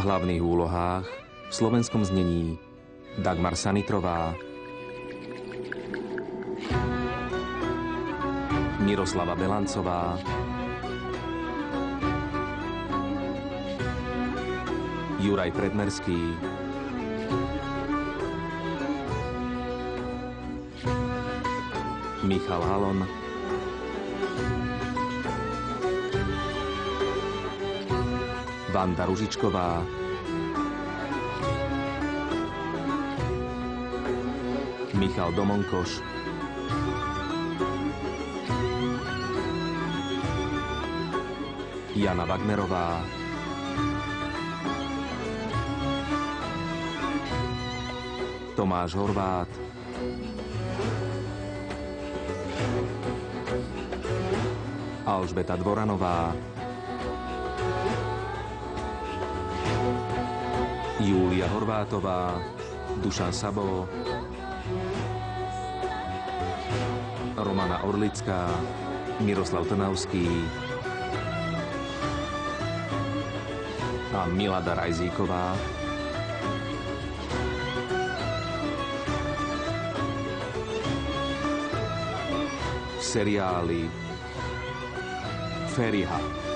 hlavných úlohách v slovenskom znení Dagmar Sanitrová, Miroslava Belancová, Juraj Predmerský, Michal Halon, Vanda Ružičková, Michal Domonkoš, Jana Wagnerová, Tomáš Horvát, Alžbeta Dvoranová, Júlia Horvátová, Dušan Sabo, Romana Orlická, Miroslav Trnavský a Milada Rajzíková. Seriáli Feriha.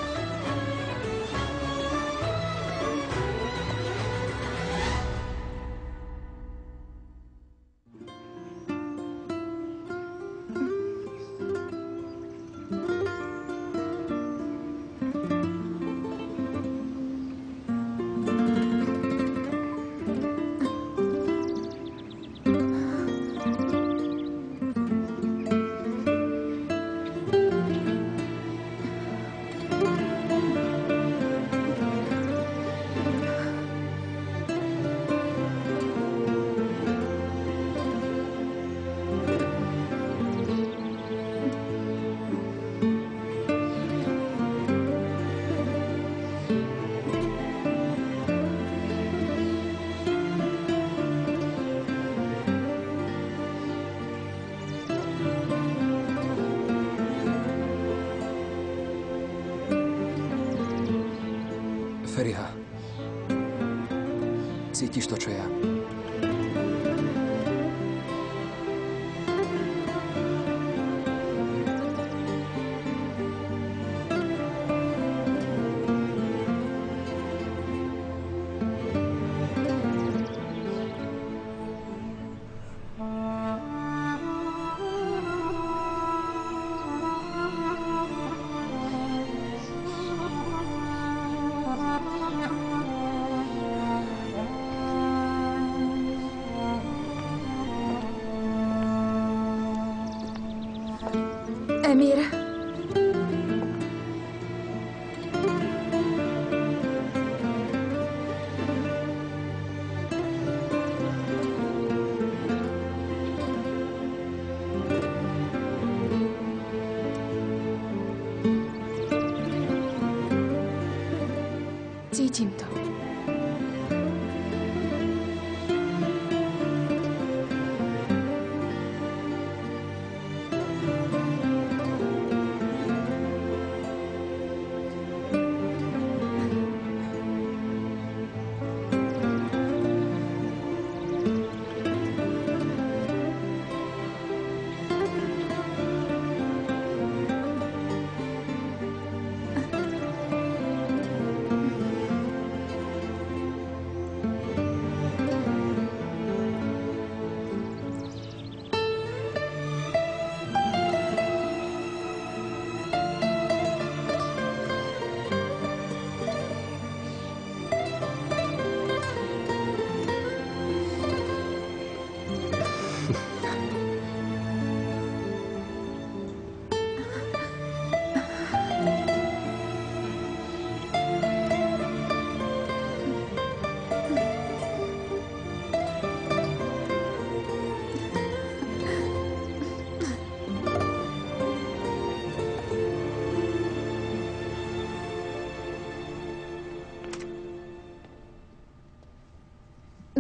intim.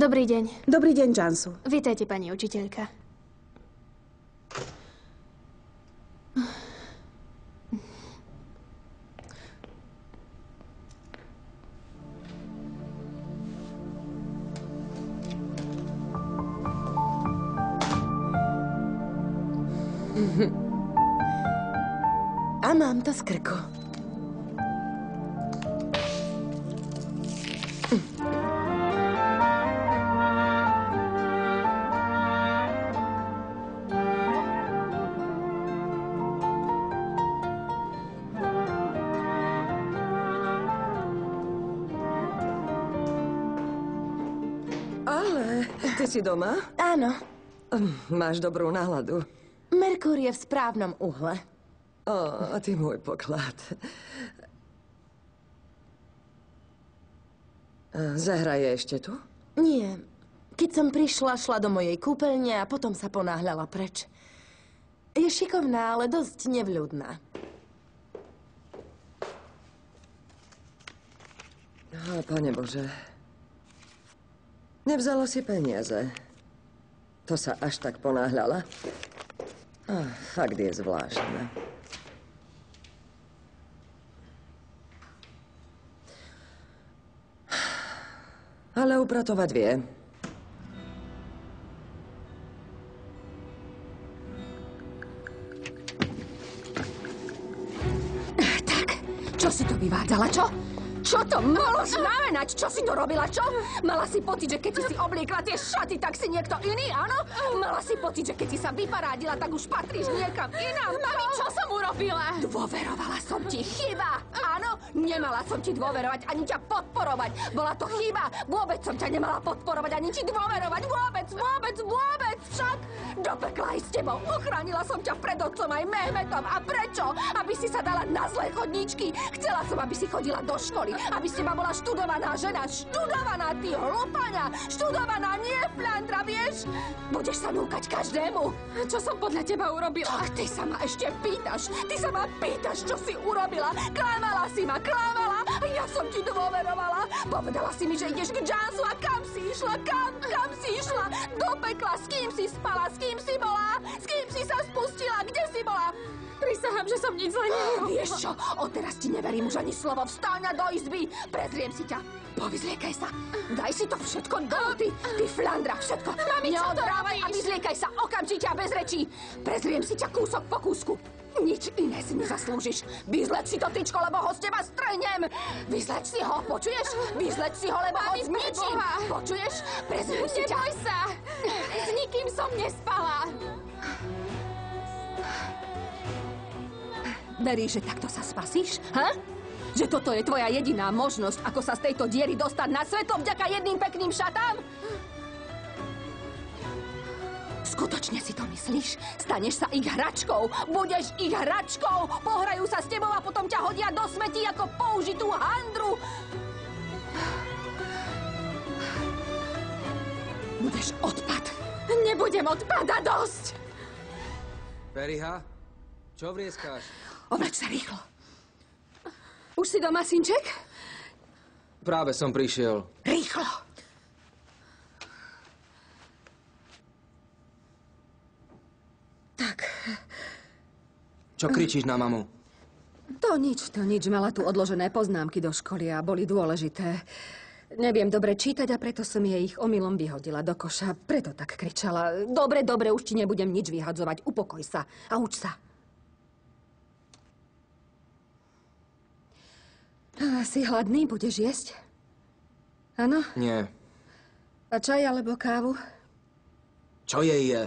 Dobrý deň. Dobrý deň, Jansu. Vítajte, pani učiteľka. Si doma? Áno, Máš dobrú náladu. Merkúr je v správnom uhle. O, ty môj poklad. Zahraje ešte tu? Nie. Keď som prišla, šla do mojej kúpeľne a potom sa ponáhľala preč. Je šikovná, ale dosť nevľudná. Á, pane Bože. Nevzala si peniaze. To sa až tak ponáhľala. Á, fakt je zvláštne. Ale upratovať vie. Čo si to vyvádzala, čo? Čo to malo znamenať? Čo si to robila, čo? Mala si pocit, že keď si si obliekla tie šaty, tak si niekto iný, áno? Mala si pocit, že keď si sa vyparádila, tak už patríš niekam inám, Mami, čo som urobila? Dôverovala som ti, chyba! Áno, nemala som ti dôverovať, ani ťa podporovať. Bola to chyba. Vôbec som ťa nemala podporovať, ani ti dôverovať. Vôbec, vôbec, vôbec. Však do pekla aj s tebou. Ochránila som ťa pred otcom aj Mehmetom. A prečo? Aby si sa dala na zlé chodníčky. Chcela som, aby si chodila do školy. Aby s teba bola študovaná žena. Študovaná, ty hlupania. Študovaná, nie flandra, vieš? Budeš sa núkať každému. Čo som podľa teba urobila? Ach, ty sa ma ešte pýtaš. Ty sa ma pýtaš, čo si urobila. Klamala si ma, klamala. Ja som ti dôverovala. Povedala si mi, že ideš k Jansu a kam si išla? Kam, kam si išla? Do pekla. S kým si spala? S kým si bola? S kým si sa spustila? Kde si bola? Prisahám, že som nič zle neurobila. Vieš čo? Odteraz ti neverím už ani slovo. Vstáň a do izby. Prezriem si ťa. Povyzliekaj sa. Daj si to všetko do ty, ty flandra, všetko. Mami, čo to robíš? A vyzliekaj sa okamžite a bez rečí. Prezriem si ťa kúsok po kúsku. Nič iné si nezaslúžiš. Vyzleč si to tyčko, lebo ho z teba strhnem. Vyzleč si ho, počuješ? Vyzleč si ho, lebo ho zničím. Počuješ? Prezriem si ťa. Neboj sa! S nikým som nespala! Veríš, že takto sa spasíš? Ha? Že toto je tvoja jediná možnosť, ako sa z tejto diery dostať na svetlo vďaka jedným pekným šatám? Skutočne si to myslíš? Staneš sa ich hračkou, budeš ich hračkou, pohrajú sa s tebou a potom ťa hodia do smetí ako použitú handru. Budeš odpad. Nebudem odpada dosť! Feriha, čo vrieskáš? Obleč sa rýchlo. Už si doma, synček? Práve som prišiel. Rýchlo. Čo kričíš na mamu? To nič, to nič. Mala tu odložené poznámky do školy a boli dôležité. Neviem dobre čítať a preto som jej ich omylom vyhodila do koša. Preto tak kričala. Dobre, dobre, už ti nebudem nič vyhadzovať. Upokoj sa a uč sa. A si hladný? Budeš jesť? Áno? Nie. A čaj alebo kávu? Čo jej je?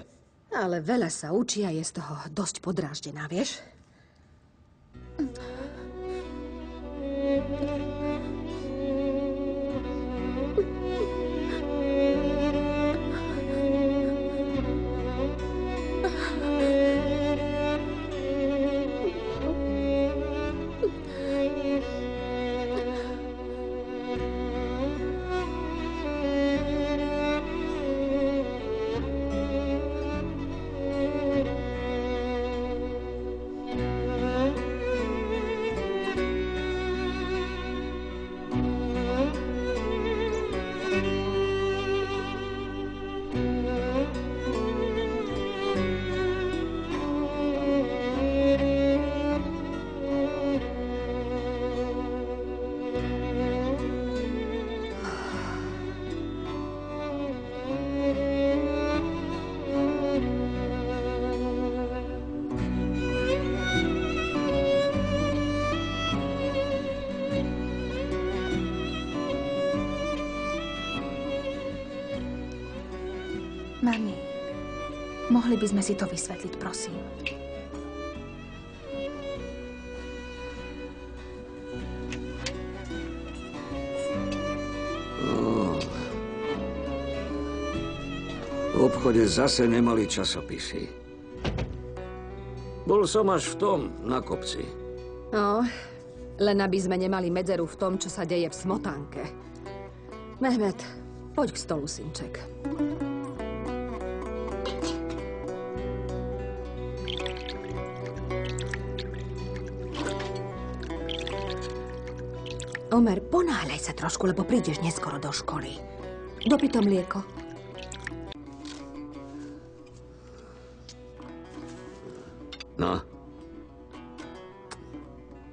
Ale veľa sa učí a je z toho dosť podráždená, vieš? Mohli by sme si to vysvetliť, prosím. V obchode zase nemali časopisy. Bol som až v tom, na kopci. No, len aby sme nemali medzeru v tom, čo sa deje v smotánke. Mehmet, poď k stolu, synček. Omer, ponáhľaj sa trošku, lebo prídeš neskoro do školy. Dopy to mlieko. No.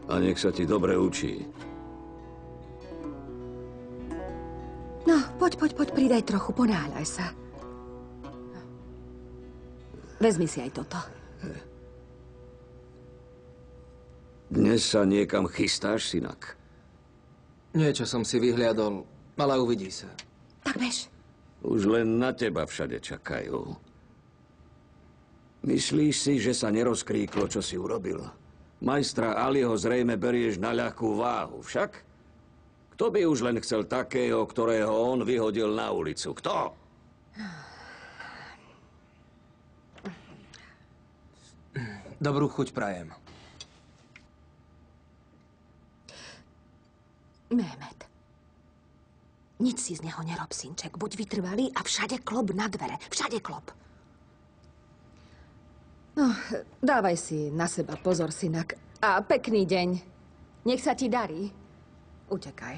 A nech sa ti dobre učí. No, poď, poď, poď, pridaj trochu, ponáhľaj sa. Vezmi si aj toto. Dnes sa niekam chystáš, synak? Niečo som si vyhliadol, ale uvidí sa. Tak bež. Už len na teba všade čakajú. Myslíš si, že sa nerozkríklo, čo si urobil? Majstra Aliho zrejme berieš na ľahkú váhu, však? Kto by už len chcel takého, ktorého on vyhodil na ulicu? Kto? Dobrú chuť prajem. Mehmet. Nič si z neho nerob, synček. Buď vytrvalý a všade klop na dvere. Všade klop. No, dávaj si na seba pozor, synak. A pekný deň. Nech sa ti darí. Utekaj.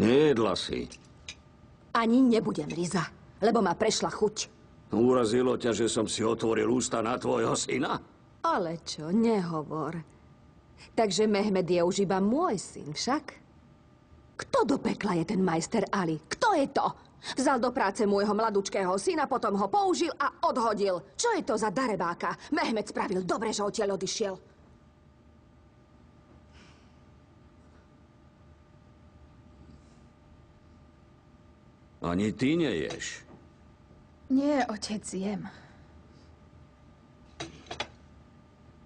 Nejedla si. Ani nebudem, Riza, lebo ma prešla chuť. Urazilo ťa, že som si otvoril ústa na tvojho syna? Ale čo, nehovor. Takže Mehmed je už iba môj syn, však? Kto do pekla je ten majster Ali? Kto je to? Vzal do práce môjho mladúčkého syna, potom ho použil a odhodil. Čo je to za darebáka? Mehmed spravil dobre, že odtiaľ odišiel. Ani ty neješ. Nie, otec, jem.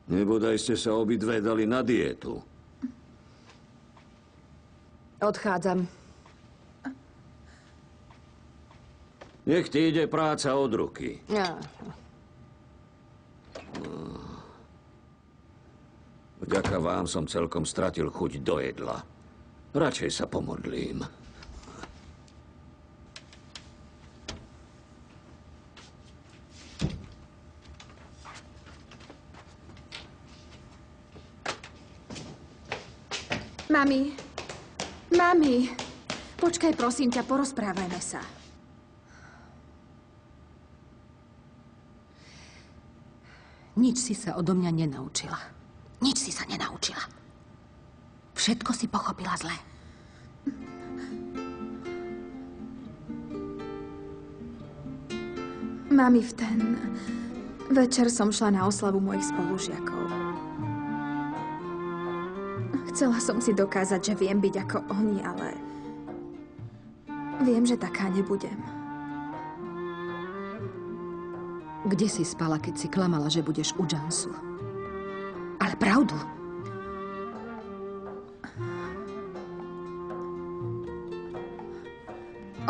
Nebodaj ste sa obidve dali na dietu. Odchádzam. Nech ti ide práca od ruky. Ja. Vďaka vám som celkom stratil chuť do jedla. Radšej sa pomodlím. Mami, mami, počkaj, prosím ťa, porozprávajme sa. Nič si sa odo mňa nenaučila. Nič si sa nenaučila. Všetko si pochopila zle. Mami, v ten večer som šla na oslavu mojich spolužiakov. Chcela som si dokázať, že viem byť ako oni, ale viem, že taká nebudem. Kde si spala, keď si klamala, že budeš u Jansu? Ale pravdu.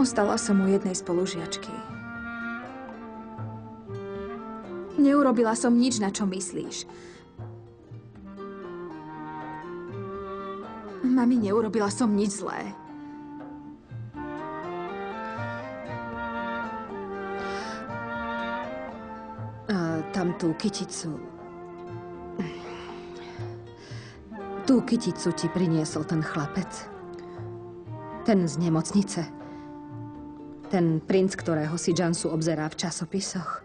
Ostala som u jednej spolužiačky. Neurobila som nič, na čo myslíš. Mami, neurobila som nič zlé. A tam tú kyticu... Tú kyticu ti priniesol ten chlapec. Ten z nemocnice. Ten princ, ktorého si Jansu obzerá v časopisoch.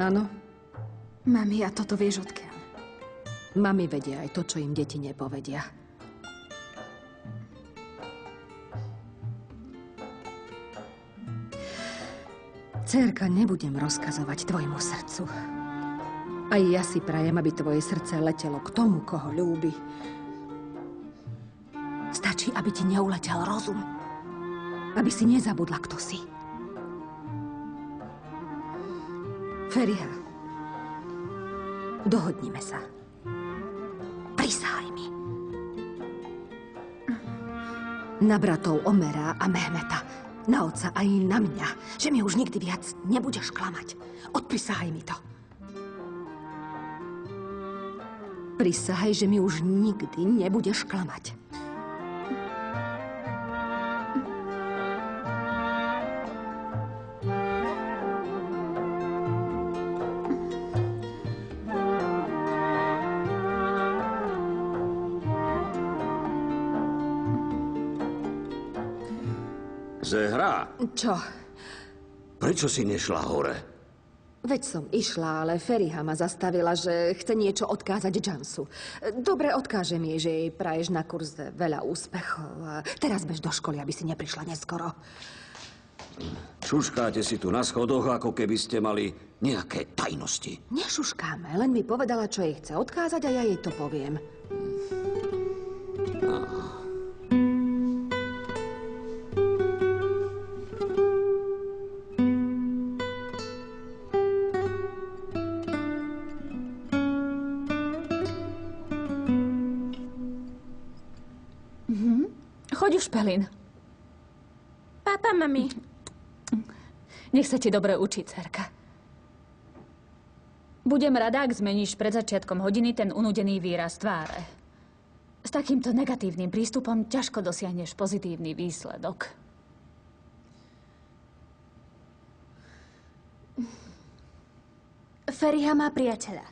Áno, Mami, a toto vieš odkiaľ? mami vedia aj to, čo im deti nepovedia. Cérka, nebudem rozkazovať tvojmu srdcu. Aj ja si prajem, aby tvoje srdce letelo k tomu, koho ľúbi. Stačí aby ti neuletel rozum. Aby si nezabudla, kto si. Feriha, dohodnime sa. Prisahaj mi. Na bratov Omera a Mehmeta, na otca aj na mňa, že mi už nikdy viac nebudeš klamať. Odprisahaj mi to. Prisahaj, že mi už nikdy nebudeš klamať. Čo? prečo si nešla hore? Veď som išla, ale Feriha ma zastavila, že chce niečo odkázať Jansu. Dobre, odkážem jej, že jej praješ na kurze veľa úspechov. A teraz bež do školy, aby si neprišla neskoro. Šuškáte si tu na schodoch, ako keby ste mali nejaké tajnosti. Nešuškáme, len mi povedala, čo jej chce odkázať a ja jej to poviem. Pelin. Papa, mami. Nech sa ti dobre učí, cerka. Budem rada, ak zmeníš pred začiatkom hodiny ten unudený výraz tváre. S takýmto negatívnym prístupom ťažko dosiahneš pozitívny výsledok. Feriha má priateľa.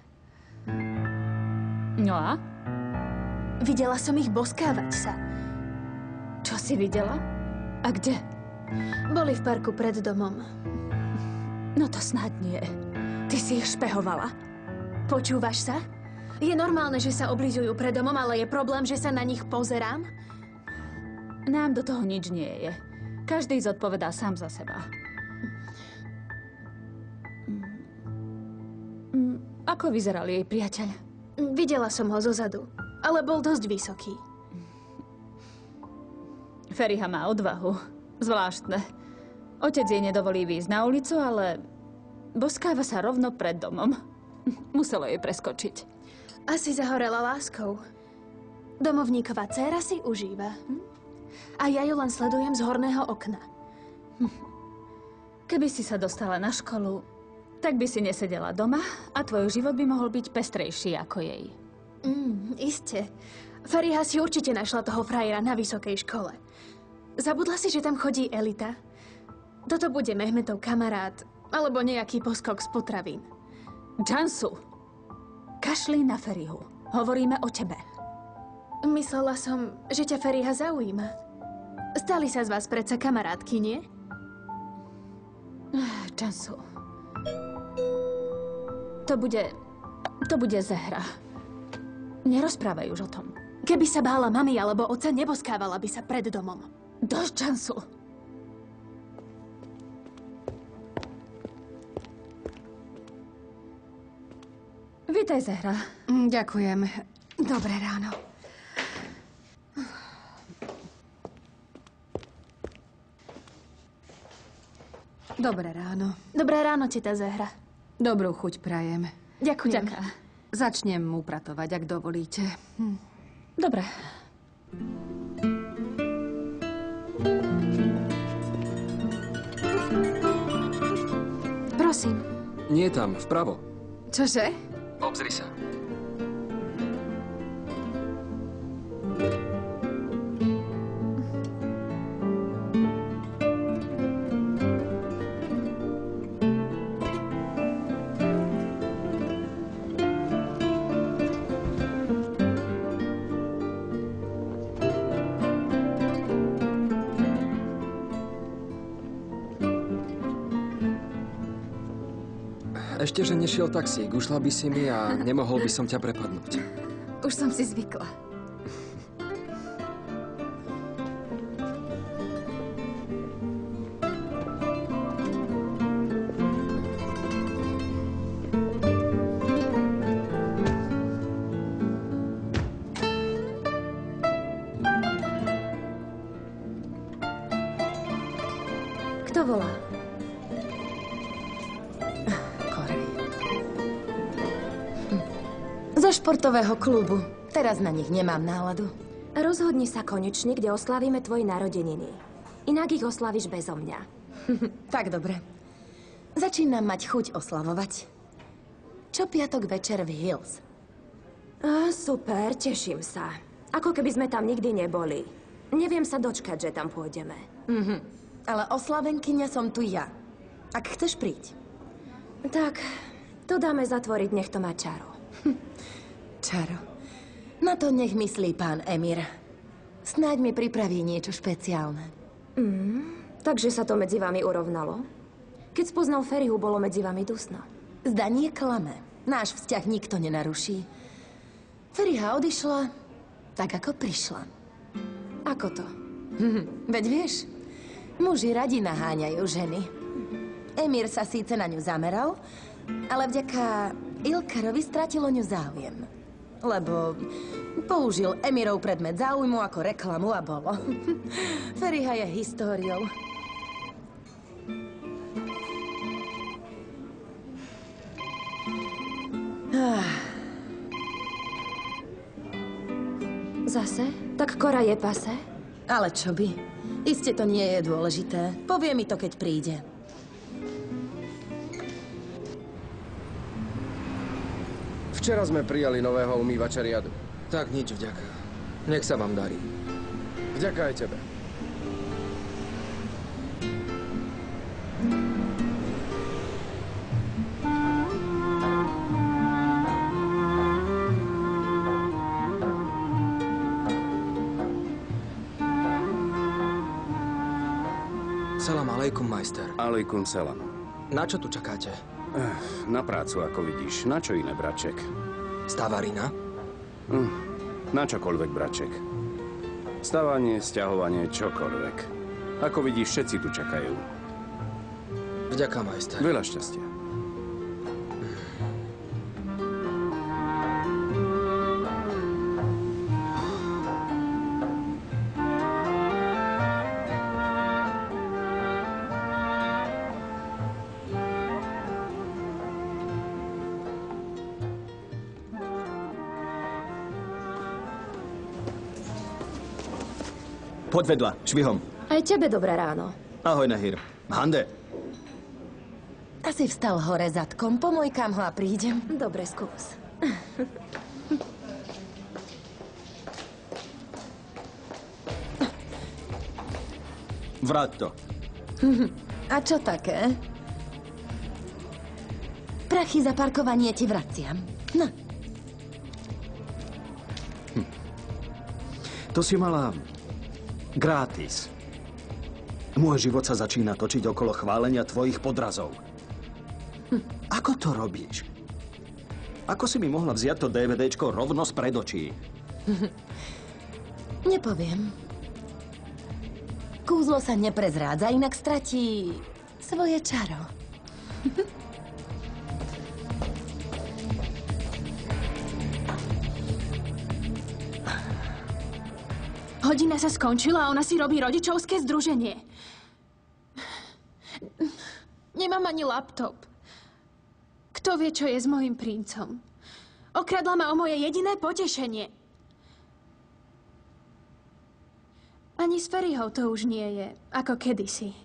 No a? Videla som ich boskávať sa. Čo si videla? A kde? Boli v parku pred domom. No to snad nie. Ty si ich špehovala. Počúvaš sa? Je normálne, že sa oblizujú pred domom, ale je problém, že sa na nich pozerám? Nám do toho nič nie je. Každý zodpovedá sám za seba. Mm, Ako vyzeral jej priateľ? Videla som ho zozadu, ale bol dosť vysoký. Feriha má odvahu. Zvláštne. Otec jej nedovolí výjsť na ulicu, ale boskáva sa rovno pred domom. Muselo jej preskočiť. Asi zahorela láskou. Domovníková dcéra si užíva. hm? A ja ju len sledujem z horného okna. Keby si sa dostala na školu, tak by si nesedela doma a tvoj život by mohol byť pestrejší ako jej. Mm, iste. Fariha si určite našla toho frajera na vysokej škole. Zabudla si, že tam chodí elita? Toto bude Mehmetov kamarát, alebo nejaký poskok z potravín. Jansu, kašli na Ferihu. Hovoríme o tebe. Myslela som, že ťa Feriha zaujíma. Stali sa z vás predsa kamarátky, nie? Jansu. To bude... To bude zehra. Nerozprávaj už o tom. Keby sa bála mami alebo oca, neboskávala by sa pred domom. Dosť Jansu. Vítaj, Zehra. Mm, Ďakujem. Dobré ráno. Dobré ráno. Dobré ráno, teta Zehra. Dobrú chuť prajem. Ďakujem. Ďaká. Začnem upratovať, ak dovolíte. Dobre. Prosím. Nie tam, vpravo. Čože? Obzri sa. Ešte, že nešiel taxík, ušla by si mi a nemohol by som ťa prepadnúť. Už som si zvykla. Kto volá? Zo športového klubu. Teraz na nich nemám náladu. Rozhodni sa konečne, kde oslavíme tvoje narodeniny. Inak ich oslavíš bezo mňa. Tak dobre. Začínam mať chuť oslavovať. Čo piatok večer v Hills? Á, super, teším sa. Ako keby sme tam nikdy neboli. Neviem sa dočkať, že tam pôjdeme. Ale oslavenkyňa som tu ja. Ak chceš príď. Tak, to dáme zatvoriť, nech to má čaro. Čaro. Na to nech myslí pán Emir. Snáď mi pripraví niečo špeciálne. Takže sa to medzi vami urovnalo? Keď spoznal Ferihu, bolo medzi vami dusno. Zdanie klame. Náš vzťah nikto nenaruší. Feriha odišla tak, ako prišla. Ako to? Veď vieš, muži radi naháňajú ženy. Emír sa síce na ňu zameral, ale vďaka Ilkarovi stratil o ňu záujem. Lebo použil Emirov predmet záujmu ako reklamu a bolo. Feriha je históriou. Zase? Tak Kora je pase? Ale čo by? Iste to nie je dôležité. Povie mi to, keď príde. Včera sme prijali nového umývača riadu. Tak nič vďaka. Nech sa vám darí. Vďaka aj tebe. Salam alejkum, majster. Alejkum selam. Na čo tu čakáte? Na prácu, ako vidíš. Na čo iné, braček? Stavarina? Na čokoľvek, braček. Stavanie, stiahovanie, čokoľvek. Ako vidíš, všetci tu čakajú. Vďaka, majster. Veľa šťastia. Poď vedľa, švihom. Aj tebe dobré ráno. Ahoj, Nahir. Hande, Asi vstal hore zadkom, pomojkám ho a prídem. Dobre, skús. vráť to. A čo také? Prachy za parkovanie ti vraciam. No, To si mala gratis. Môj život sa začína točiť okolo chválenia tvojich podrazov. Hm, Ako to robíš? Ako si mi mohla vziať to DVDčko rovno spred očí? nepoviem. Kúzlo sa neprezrádza, inak stratí svoje čaro. Hodina sa skončila a ona si robí rodičovské združenie. Nemám ani laptop. Kto vie, čo je s mojim princom? Okradla ma o moje jediné potešenie. Ani s Ferryhou to už nie je, ako kedysi.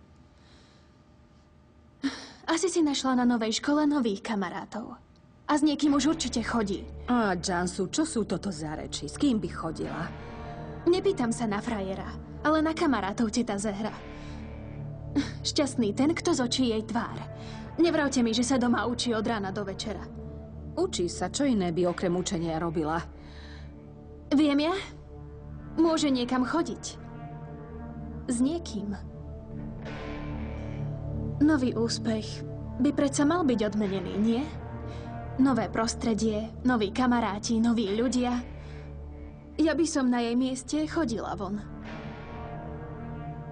Asi si našla na novej škole nových kamarátov. A s niekým už určite chodí. A, Jansu, čo sú toto za reči? S kým by chodila? Nepýtam sa na frajera, ale na kamarátov teta Zehra. Šťastný ten, kto zočí jej tvár. Nevravte mi, že sa doma učí od rána do večera. Učí sa, čo iné by okrem učenia robila. Viem ja? Môže niekam chodiť. S niekým. Nový úspech by predsa mal byť odmenený, nie? Nové prostredie, noví kamaráti, noví ľudia. Ja by som na jej mieste chodila von.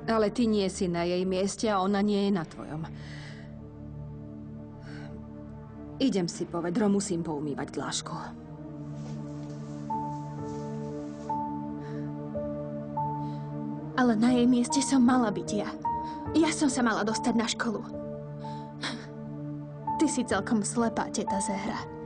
Ale ty nie si na jej mieste a ona nie je na tvojom. Idem si po vedro, musím poumývať dlášku. Ale na jej mieste som mala byť ja. Ja som sa mala dostať na školu. Ty si celkom slepá, teta Zehra.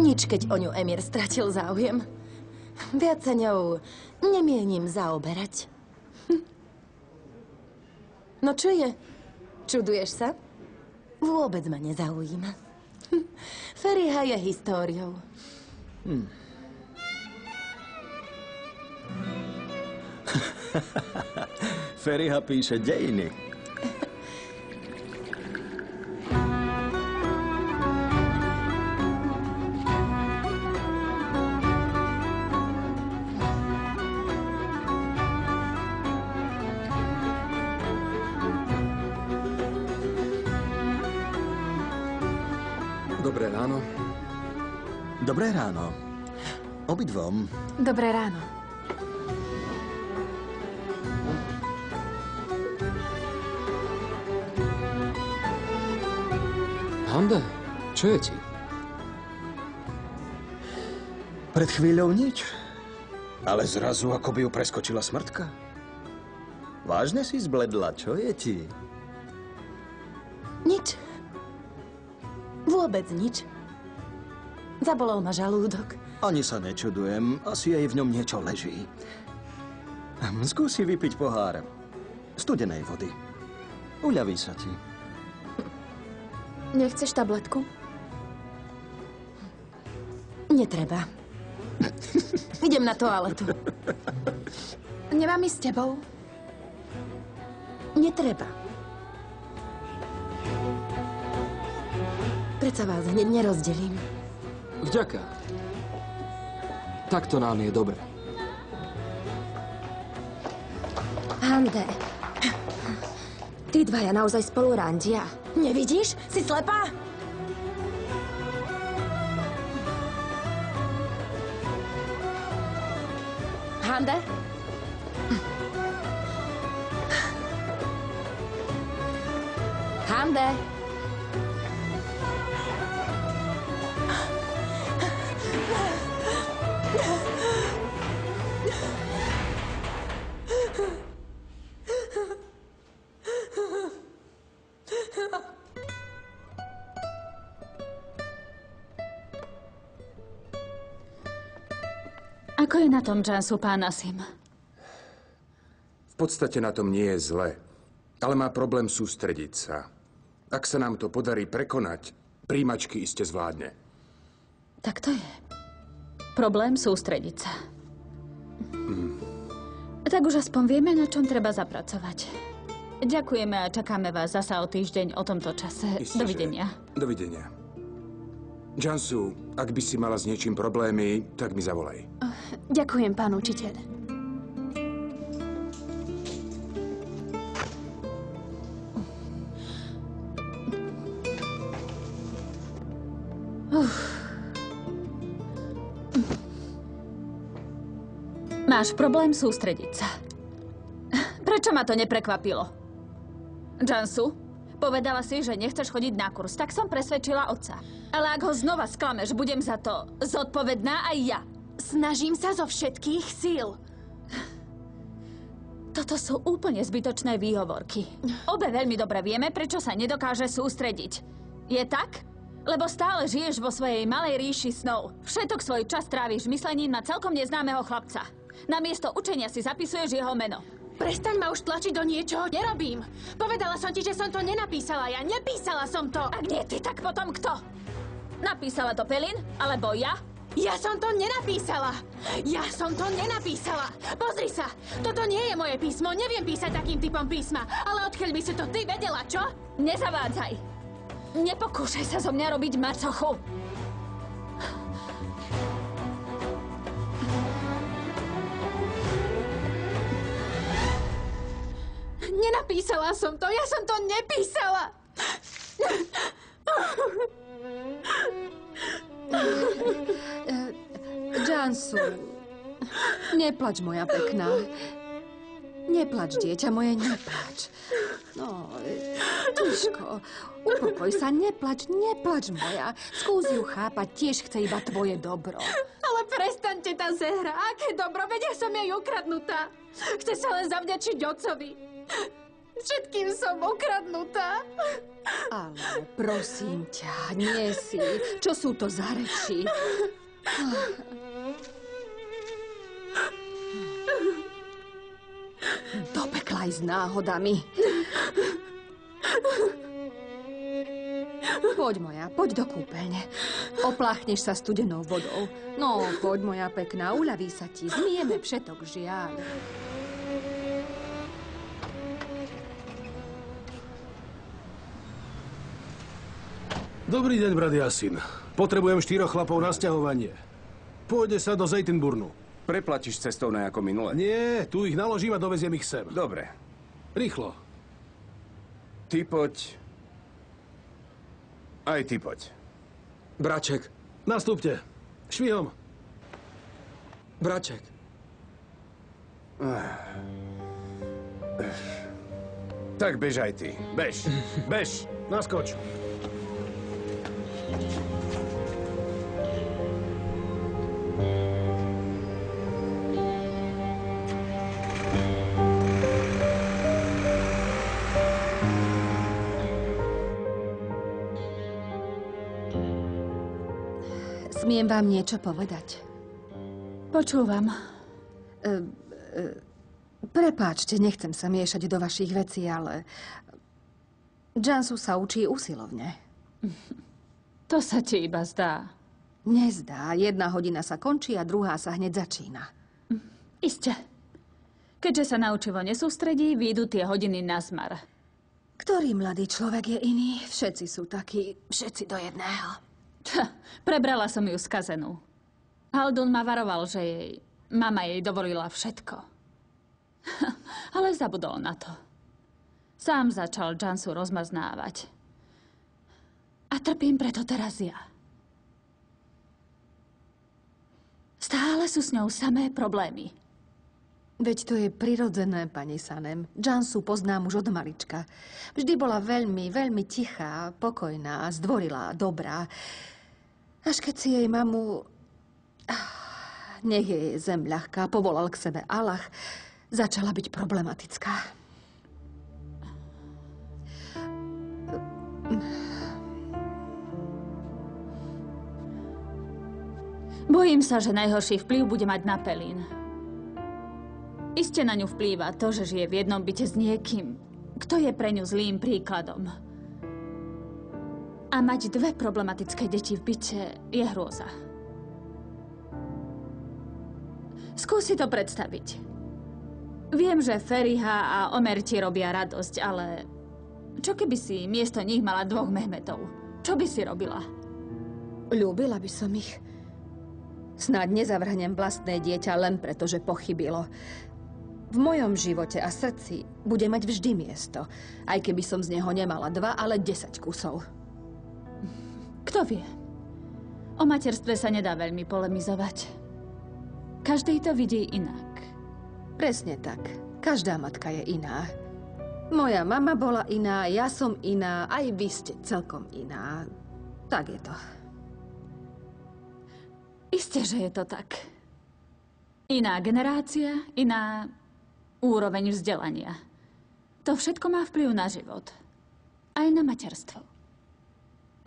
Na nič, keď o ňu Emir stratil záujem. Viac sa ňou nemienim zaoberať. Hm. No čo je? Čuduješ sa? Vôbec ma nezaujíma. Hm. Feriha je históriou. Feriha píše dejiny. Dobré ráno. Hande, čo je ti? Pred chvíľou nič. Ale zrazu ako by ju preskočila smrtka. Vážne si zbledla, čo je ti? Nič. Vôbec nič. Zabolol ma žalúdok. Ani sa nečudujem, asi jej v ňom niečo leží. Hm, Skúsi vypiť pohár studenej vody. Uľaví sa ti. Nechceš tabletku? Netreba. Idem na toaletu. Nemám ísť s tebou? Netreba. Predsa vás hneď nerozdelím. Vďaka. Takto nám je dobre. Hande, tí dvaja naozaj spolu randia. Nevidíš? Si slepá? Tom Jansu, pán Asim? V podstate na tom nie je zle, ale má problém sústrediť sa. Ak sa nám to podarí prekonať, príjmačky iste zvládne. Tak to je. Problém sústrediť sa. Tak už aspoň vieme, na čom treba zapracovať. Ďakujeme a čakáme vás zasa o týždeň o tomto čase. Isté, že- Dovidenia. Jansu, ak by si mala s niečím problémy, tak mi zavolaj. Ďakujem, pán učiteľ. Máš problém sústrediť sa. Prečo ma to neprekvapilo? Jansu, povedala si, že nechceš chodiť na kurz, tak som presvedčila otca. Ale ak ho znova sklameš, budem za to zodpovedná aj ja. Snažím sa zo všetkých síl. Toto sú úplne zbytočné výhovorky. Obe veľmi dobre vieme, prečo sa nedokáže sústrediť. Je tak? Lebo stále žiješ vo svojej malej ríši snov. Všetok svoj čas tráviš myslením na celkom neznámeho chlapca. Namiesto učenia si zapisuješ jeho meno. Prestaň ma už tlačiť do niečoho, nerobím. Povedala som ti, že som to nenapísala. Ja nepísala som to. Ak nie ty, tak potom kto? Napísala to Pelin? Alebo ja? Ja som to nenapísala. Ja som to nenapísala. Pozri sa. Toto nie je moje písmo. Neviem písať takým typom písma. Ale odkiaľ by si to ty vedela, čo? Nezavádzaj. Nepokúšaj sa zo mňa robiť macochu. Nenapísala som to. Ja som to nepísala. Jansu, neplač, moja pekná. Neplač, dieťa moje, neplač. No, Tiško, upokoj sa, neplač, neplač, moja. Skús ju chápať, tiež chce iba tvoje dobro. Ale prestaňte tá zehra. Aké dobro, veď ja som jej ukradnutá. Chce sa len zavďačiť otcovi. Všetkým som okradnutá. Ale prosím ťa, nie si. Čo sú to za reči? Do pekla aj s náhodami. Poď moja, poď do kúpeľne. Opláchneš sa studenou vodou. No, poď moja pekná, uľaví sa ti. Zmieme všetok žiaľ. Dobrý deň, brat Jasin. Potrebujem štyroch chlapov na sťahovanie. Pôjde sa do Zejtenburnu. Preplatíš cestovné ako minule? Nie, tu ich naložím a doveziem ich sem. Dobre. Rýchlo. Ty poď. Aj ty poď. Braček. Nastúpte. Švihom. Braček. Tak bež aj ty. Bež. Bež. Naskoč. Smiem vám niečo povedať? Počúvam. E, e, prepáčte, nechcem sa miešať do vašich vecí, ale... Jansu sa učí usilovne. To sa ti iba zdá. Nezdá. Jedna hodina sa končí a druhá sa hneď začína. Iste. Keďže sa na učivo nesústredí, výjdu tie hodiny na zmar. Ktorý mladý človek je iný? Všetci sú takí, všetci do jedného. Prebrala som ju skazenú. Haldun ma varoval, že jej mama jej dovolila všetko. Ale zabudol na to. Sám začal Jansu rozmaznávať. A trpím preto teraz ja. Stále sú s ňou samé problémy. Veď to je prirodzené, pani Sanem. Jansu poznám už od malička. Vždy bola veľmi, veľmi tichá, pokojná, zdvorilá, dobrá. Až keď si jej mamu... Ah, Nech je jej zem ľahká, povolal k sebe Allah, začala byť problematická. Bojím sa, že najhorší vplyv bude mať na Pelín. Iste na ňu vplýva to, že žije v jednom byte s niekým, kto je pre ňu zlým príkladom. A mať dve problematické deti v byte je hrôza. Skúsi to predstaviť. Viem, že Feriha a Omer ti robia radosť, ale čo keby si miesto nich mala dvoch Mehmetov? Čo by si robila? Ľúbila by som ich. Snáď nezavrhnem vlastné dieťa len preto, že pochybilo. V mojom živote a srdci bude mať vždy miesto. Aj keby som z neho nemala dva, ale desať kusov. Kto vie? O materstve sa nedá veľmi polemizovať. Každý to vidí inak. Presne tak. Každá matka je iná. Moja mama bola iná, ja som iná, aj vy ste celkom iná. Tak je to. Isté, že je to tak. Iná generácia, iná úroveň vzdelania. To všetko má vplyv na život. Aj na materstvo.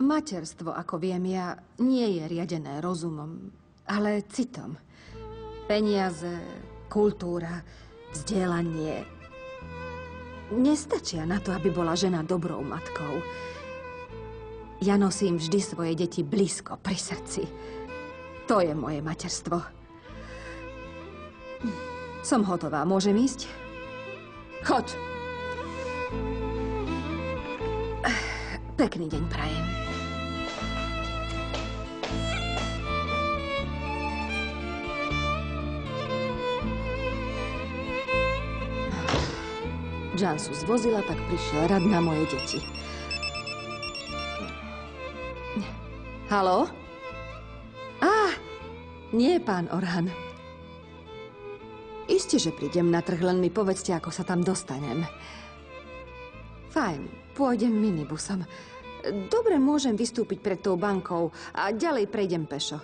Materstvo, ako viem ja, nie je riadené rozumom, ale citom. Peniaze, kultúra, vzdelanie nestačia na to, aby bola žena dobrou matkou. Ja nosím vždy svoje deti blízko pri srdci. To je moje materstvo. Som hotová. Môžem ísť? Choď. Pekný deň prajem. Jansu zvozila, tak prišiel rad na moje deti. Haló? Á, nie, pán Orhan. Isté, že prídem na trh, len mi povedzte, ako sa tam dostanem. Fajn, pôjdem minibusom. Dobre, môžem vystúpiť pred tou bankou a ďalej prejdem pešo.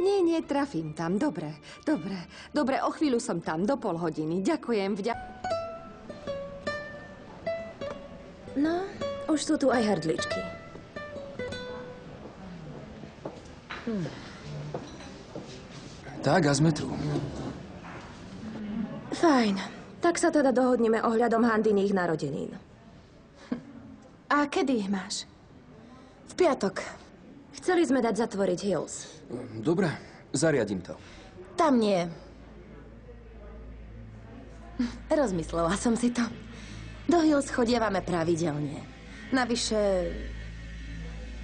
Nie, nie, trafím tam. Dobre, dobre. Dobre, o chvíľu som tam, do pol hodiny. Ďakujem, vďa... No, už sú tu aj hrdličky. Tak, a sme tu. Fajn. Tak sa teda dohodneme ohľadom Handiných narodenín. A kedy ich máš? V piatok. Chceli sme dať zatvoriť Hills. Dobre, zariadím to. Tam nie. Rozmyslela som si to. Do Hills chodievame pravidelne. Navyše...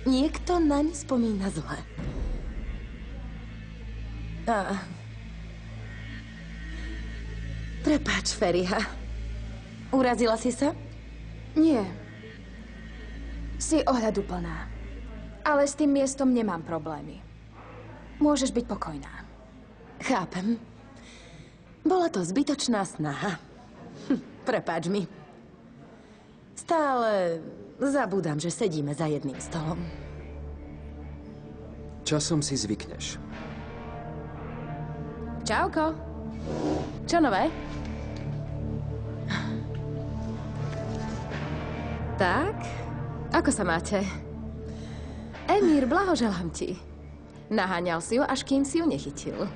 Niekto naň spomína zle. A... Prepáč, Feriha. Urazila si sa? Nie. Si ohľaduplná. Ale s tým miestom nemám problémy. Môžeš byť pokojná. Chápem. Bola to zbytočná snaha. Hm, mi. Stále zabúdam, že sedíme za jedným stolom. Časom si zvykneš. Čauko. Čo nové? Tak, ako sa máte? Emír, blahoželám ti. Naháňal si ju, až kým si ju nechytil.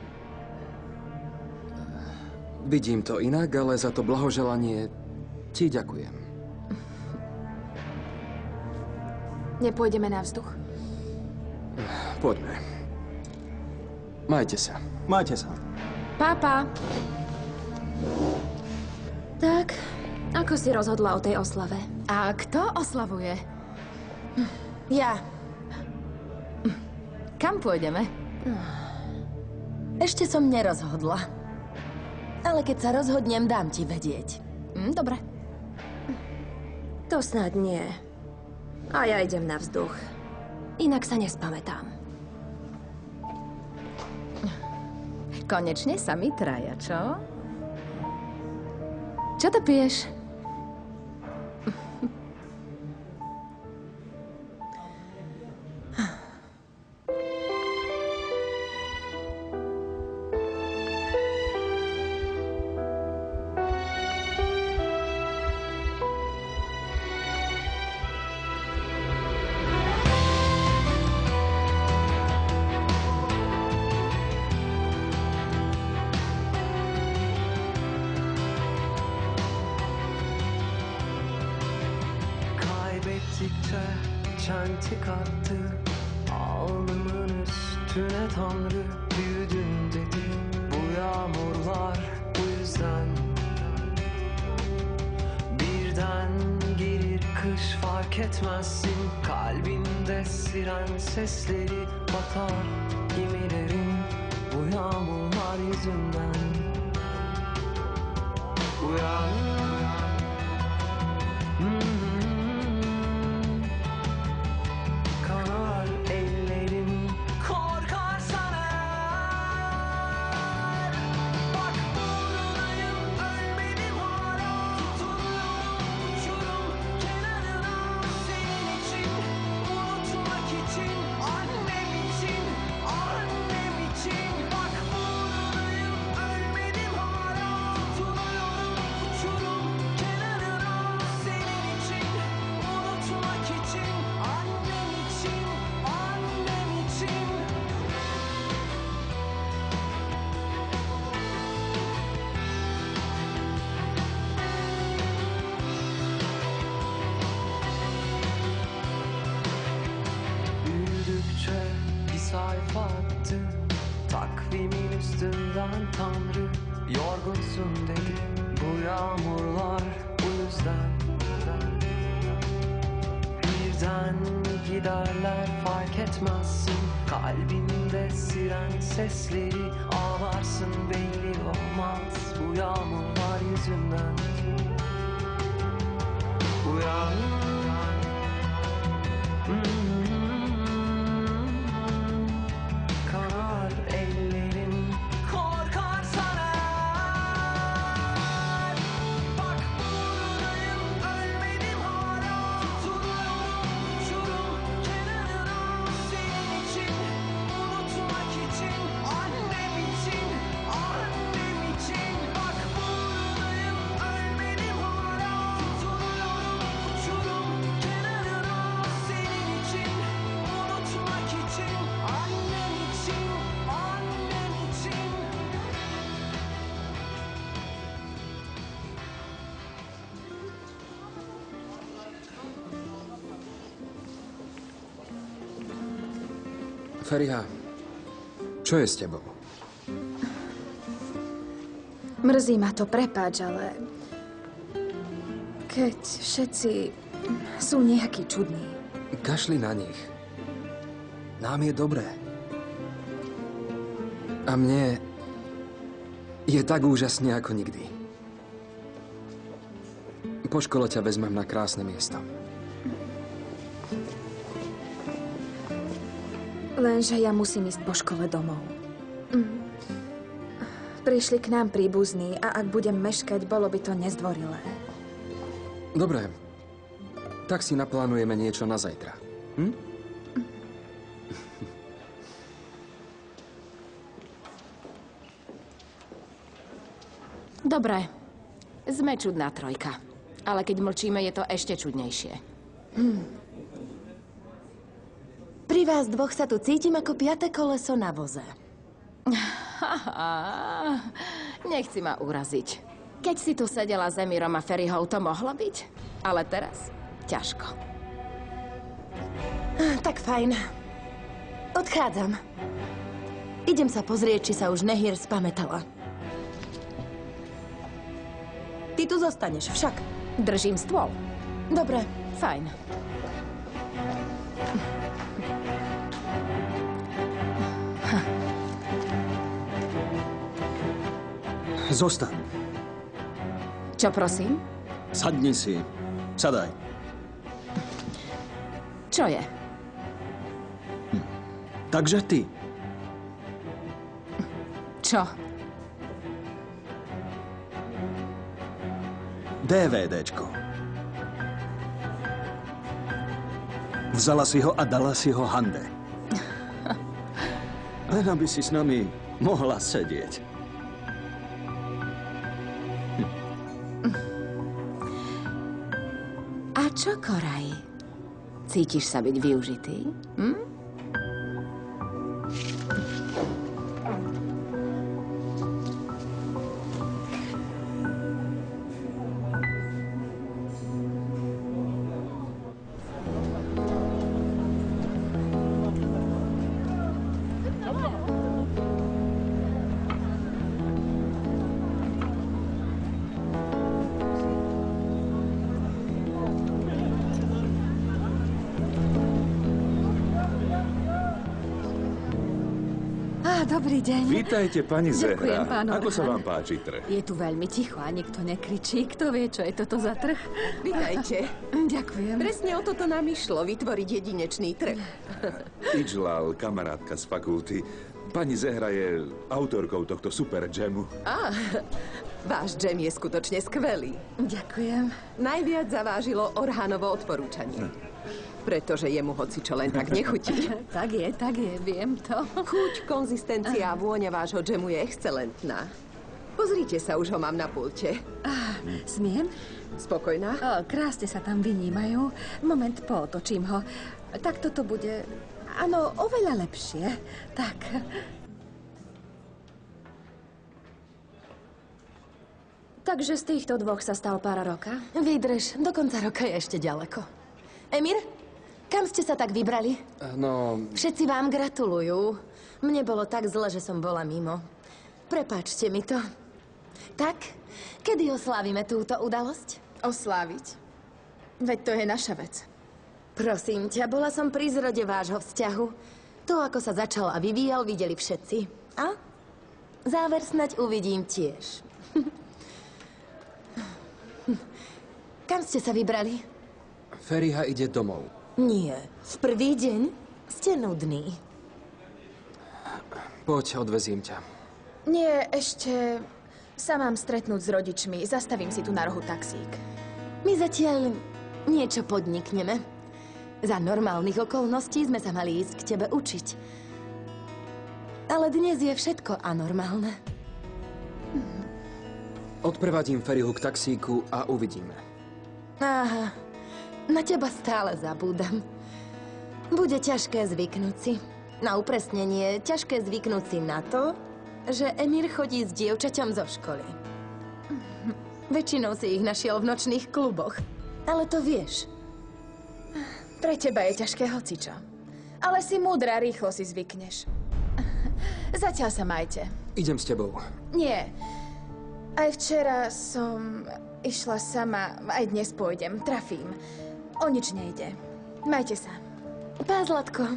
Vidím to inak, ale za to blahoželanie ti ďakujem. Nepôjdeme na vzduch? Poďme. Majte sa. Majte sa. Pápa. Tak, ako si rozhodla o tej oslave? A kto oslavuje? Ja. Kam pôjdeme? Ešte som nerozhodla. Ale keď sa rozhodnem, dám ti vedieť. Hm, dobre. To snad nie. A ja idem na vzduch. Inak sa nespamätám. Konečne sa mi traja, čo? Čo to piješ? Üstünden Tanrı Yorgunsun dedi Bu yağmurlar bu yüzden. Birden giderler fark etmezsin. Kalbinde siren sesleri Ağlarsın belli Feriha, čo je s tebou? Mrzí ma to, prepáč, ale... Keď všetci sú nejakí čudní. Kašli na nich. Nám je dobré. A mne je tak úžasne ako nikdy. Po škole ťa vezmem na krásne miesto. Lenže ja musím ísť po škole domov. Mm. Prišli k nám príbuzní a ak budem meškať, bolo by to nezdvorilé. Dobre, tak si naplánujeme niečo na zajtra. Hm? Dobre. Sme čudná trojka. Ale keď mlčíme, je to ešte čudnejšie. Hm. Pri vás dvoch sa tu cítim ako piaté koleso na voze. Haha, nechci ma uraziť. Keď si tu sedela s Emírom a Ferryhou, to mohlo byť. Ale teraz ťažko. Tak fajn. Odchádzam. Idem sa pozrieť, či sa už Nehir spametala. Ty tu zostaneš však. Držím stôl. Dobre, fajn. Zostaň. Čo prosím? Sadni si. Sadaj. Čo je? Takže ty. Čo? DVDčko. Vzala si ho a dala si ho Hande. Len aby si s nami mohla sedieť. A čo, Koraj? Cítiš sa byť využitý? Hm? Deň. Vítajte, pani Ďakujem, Zehra. pán Ako sa Orhan. vám páči trh? Je tu veľmi ticho a nikto nekričí. Kto vie, čo je toto za trh? Vítajte. Ďakujem. Presne o toto nám išlo, vytvoriť jedinečný trh. Ijlal, kamarátka z fakulty. Pani Zehra je autorkou tohto super džemu. Á, váš džem je skutočne skvelý. Ďakujem. Najviac zavážilo Orhánovo odporúčanie. Pretože jemu hoci čo len tak nechutí. tak je, tak je, viem to. Chuť, konzistencia a vôňa vášho džemu je excelentná. Pozrite sa, už ho mám na pulte. Smiem? Spokojná? O, krásne sa tam vynímajú. Moment, pootočím ho. Tak toto bude... Áno, oveľa lepšie. Tak. Takže z týchto dvoch sa stal pára roka? Vydrž, do konca roka je ešte ďaleko. Emir, kam ste sa tak vybrali? No, Všetci vám gratulujú. Mne bolo tak zle, že som bola mimo. Prepáčte mi to. Tak, kedy oslávime túto udalosť? Osláviť? Veď to je naša vec. Prosím ťa, bola som pri zrode vášho vzťahu. To, ako sa začal a vyvíjal, videli všetci. A? Záver snať uvidím tiež. Kam ste sa vybrali? Feriha ide domov. Nie. V prvý deň? Ste nudný. Poď, odvezím ťa. Nie, ešte sa mám stretnúť s rodičmi. Zastavím si tu na rohu taxík. My zatiaľ niečo podnikneme. Za normálnych okolností sme sa mali ísť k tebe učiť. Ale dnes je všetko anormálne. Odprevadím Ferihu k taxíku a uvidíme. Aha, na teba stále zabúdam. Bude ťažké zvyknúť si. Na upresnenie, ťažké zvyknúť si na to, že Emír chodí s dievčaťom zo školy. Väčšinou si ich našiel v nočných kluboch. Ale to vieš. Pre teba je ťažké hocičo. Ale si múdra, rýchlo si zvykneš. Zatiaľ sa majte. Idem s tebou. Nie. Aj včera som išla sama, aj dnes pôjdem, trafím. O nič nejde. Majte sa. Pás, Zlatko.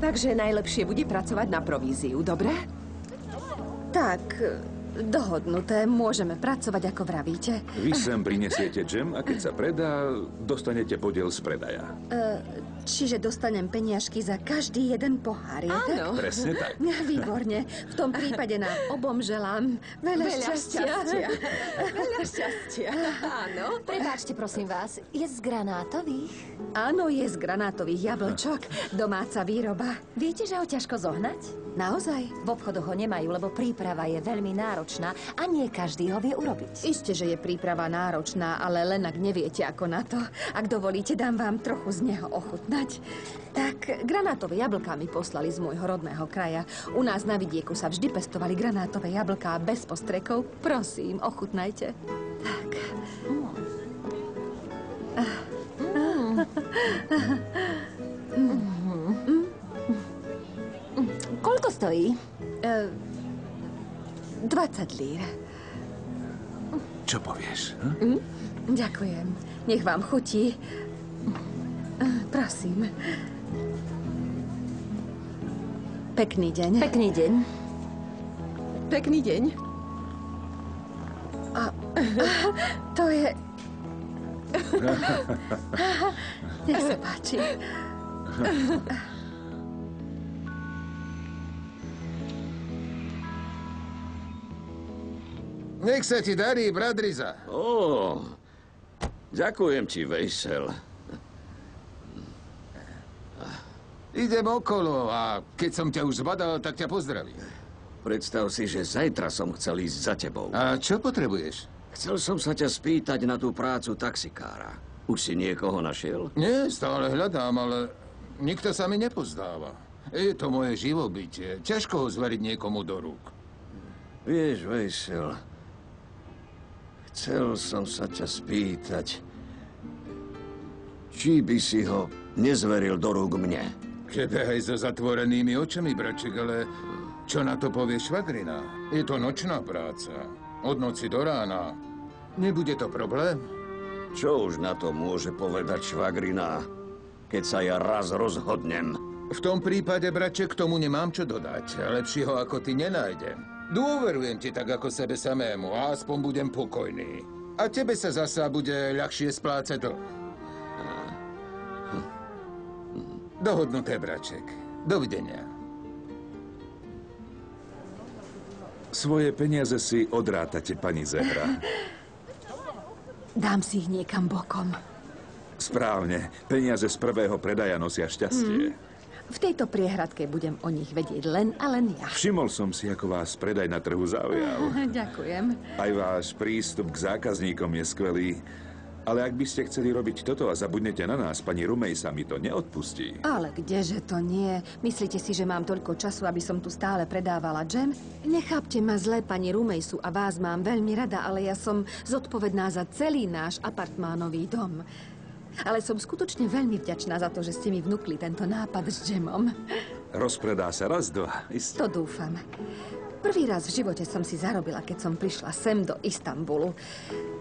Takže najlepšie bude pracovať na províziu, dobre? Tak, dohodnuté. Môžeme pracovať, ako vravíte. Vy sem prinesiete džem a keď sa predá, dostanete podiel z predaja. E, čiže dostanem peniažky za každý jeden pohár, je tak? Áno. Presne tak. Výborne. V tom prípade nám obom želám veľa, Veľa šťastia. šťastia. Veľa šťastia. Áno. Prepáčte, prosím vás, je z granátových? Áno, je z granátových jablčok. Domáca výroba. Viete, že ho ťažko zohnať? Naozaj? V obchodoch ho nemajú, lebo príprava je veľmi náročná a nie každý ho vie urobiť. Isté, že je príprava náročná, ale len ak neviete ako na to. Ak dovolíte, dám vám trochu z neho ochutnať. Tak, granátové jablká mi poslali z môjho rodného kraja. U nás na vidieku sa vždy pestovali granátové jablká bez postrekov. Prosím, ochutnajte. Tak. Koľko stojí? E, 20 lír. Čo povieš? Hm? Hm? Ďakujem. Nech vám chutí. Prosím. Pekný deň. Pekný deň. Pekný deň. A, to je... Nech sa páči. Nech sa ti darí, brat Riza. Ó, ďakujem ti, Vejsel. Idem okolo a keď som ťa už zbadal, tak ťa pozdravím. Predstav si, že zajtra som chcel ísť za tebou. A čo potrebuješ? Chcel som sa ťa spýtať na tú prácu taxikára. Už si niekoho našiel? Nie, stále hľadám, ale nikto sa mi nepozdáva. Je to moje živobytie. Ťažko ho zveriť niekomu do rúk. Vieš, Vejsel, chcel som sa ťa spýtať, či by si ho nezveril do rúk mne. Tebe aj so zatvorenými očami, braček, ale čo na to povie švagrina? Je to nočná práca. Od noci do rána. Nebude to problém? Čo už na to môže povedať švagrina, keď sa ja raz rozhodnem? V tom prípade, braček, k tomu nemám čo dodať. Lepšieho ako ty nenájdem. Dôverujem ti tak ako sebe samému a aspoň budem pokojný. A tebe sa zasa bude ľahšie splácať dlh. Dohodnuté, braček. Dovidenia. Svoje peniaze si odrátate, pani Zehra. Dám si ich niekam bokom. Správne. Peniaze z prvého predaja nosia šťastie. V tejto priehradke budem o nich vedieť len a len ja. Všimol som si, ako vás predaj na trhu zaujal. Ďakujem. Aj váš prístup k zákazníkom je skvelý. Ale ak by ste chceli robiť toto a zabudnete na nás, pani Rumej sa mi to neodpustí. Ale kdeže to nie? Myslíte si, že mám toľko času, aby som tu stále predávala džem? Nechápte ma zle, pani Rumejsu, a vás mám veľmi rada, ale ja som zodpovedná za celý náš apartmánový dom. Ale som skutočne veľmi vďačná za to, že ste mi vnúkli tento nápad s džemom. Rozpredá sa raz, dva. Isté. To dúfam. Prvý raz v živote som si zarobila, keď som prišla sem do Istanbulu.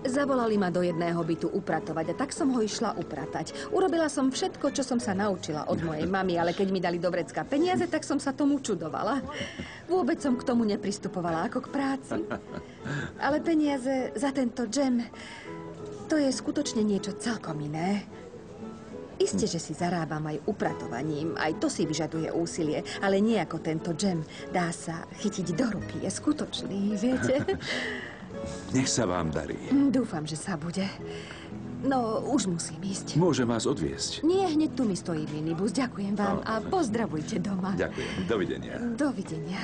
Zavolali ma do jedného bytu upratovať a tak som ho išla upratať. Urobila som všetko, čo som sa naučila od mojej mamy, ale keď mi dali do vrecka peniaze, tak som sa tomu čudovala. Vôbec som k tomu nepristupovala ako k práci. Ale peniaze za tento džem, to je skutočne niečo celkom iné. Isté, že si zarábam aj upratovaním, aj to si vyžaduje úsilie, ale nie ako tento džem. Dá sa chytiť do ruky, je skutočný, viete? Nech sa vám darí. Hm, Dúfam, že sa bude. No, už musím ísť. Môžem vás odviesť. Nie, hneď tu mi stojí minibus. Ďakujem vám a pozdravujte doma. Ďakujem. Dovidenia. Dovidenia.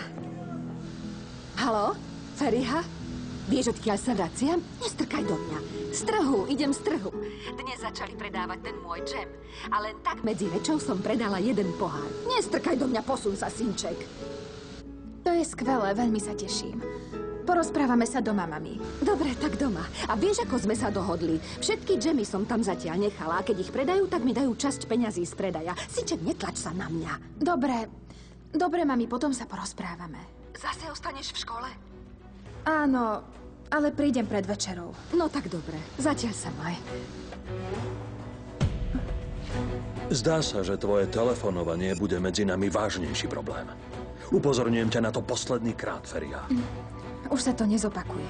Haló? Feriha? Vieš, odkiaľ sa vraciam? Nestrkaj do mňa. Z trhu, idem z trhu. Dnes začali predávať ten môj džem. A len tak medzi rečou som predala jeden pohár. Nestrkaj do mňa, posun sa, synček. To je skvelé, veľmi sa teším. Porozprávame sa doma, mami. Dobre, tak doma. A vieš, ako sme sa dohodli? Všetky džemy som tam zatiaľ nechala a keď ich predajú, tak mi dajú časť peňazí z predaja. Synček, netlač sa na mňa. Dobre, dobre, mami, potom sa porozprávame. Zase ostaneš v škole? Áno, ale prídem pred večerou. No tak dobre, zatiaľ sa maj. Zdá sa, že tvoje telefonovanie bude medzi nami vážnejší problém. Upozorňujem ťa na to posledný krát, Feria. Už sa to nezopakuje.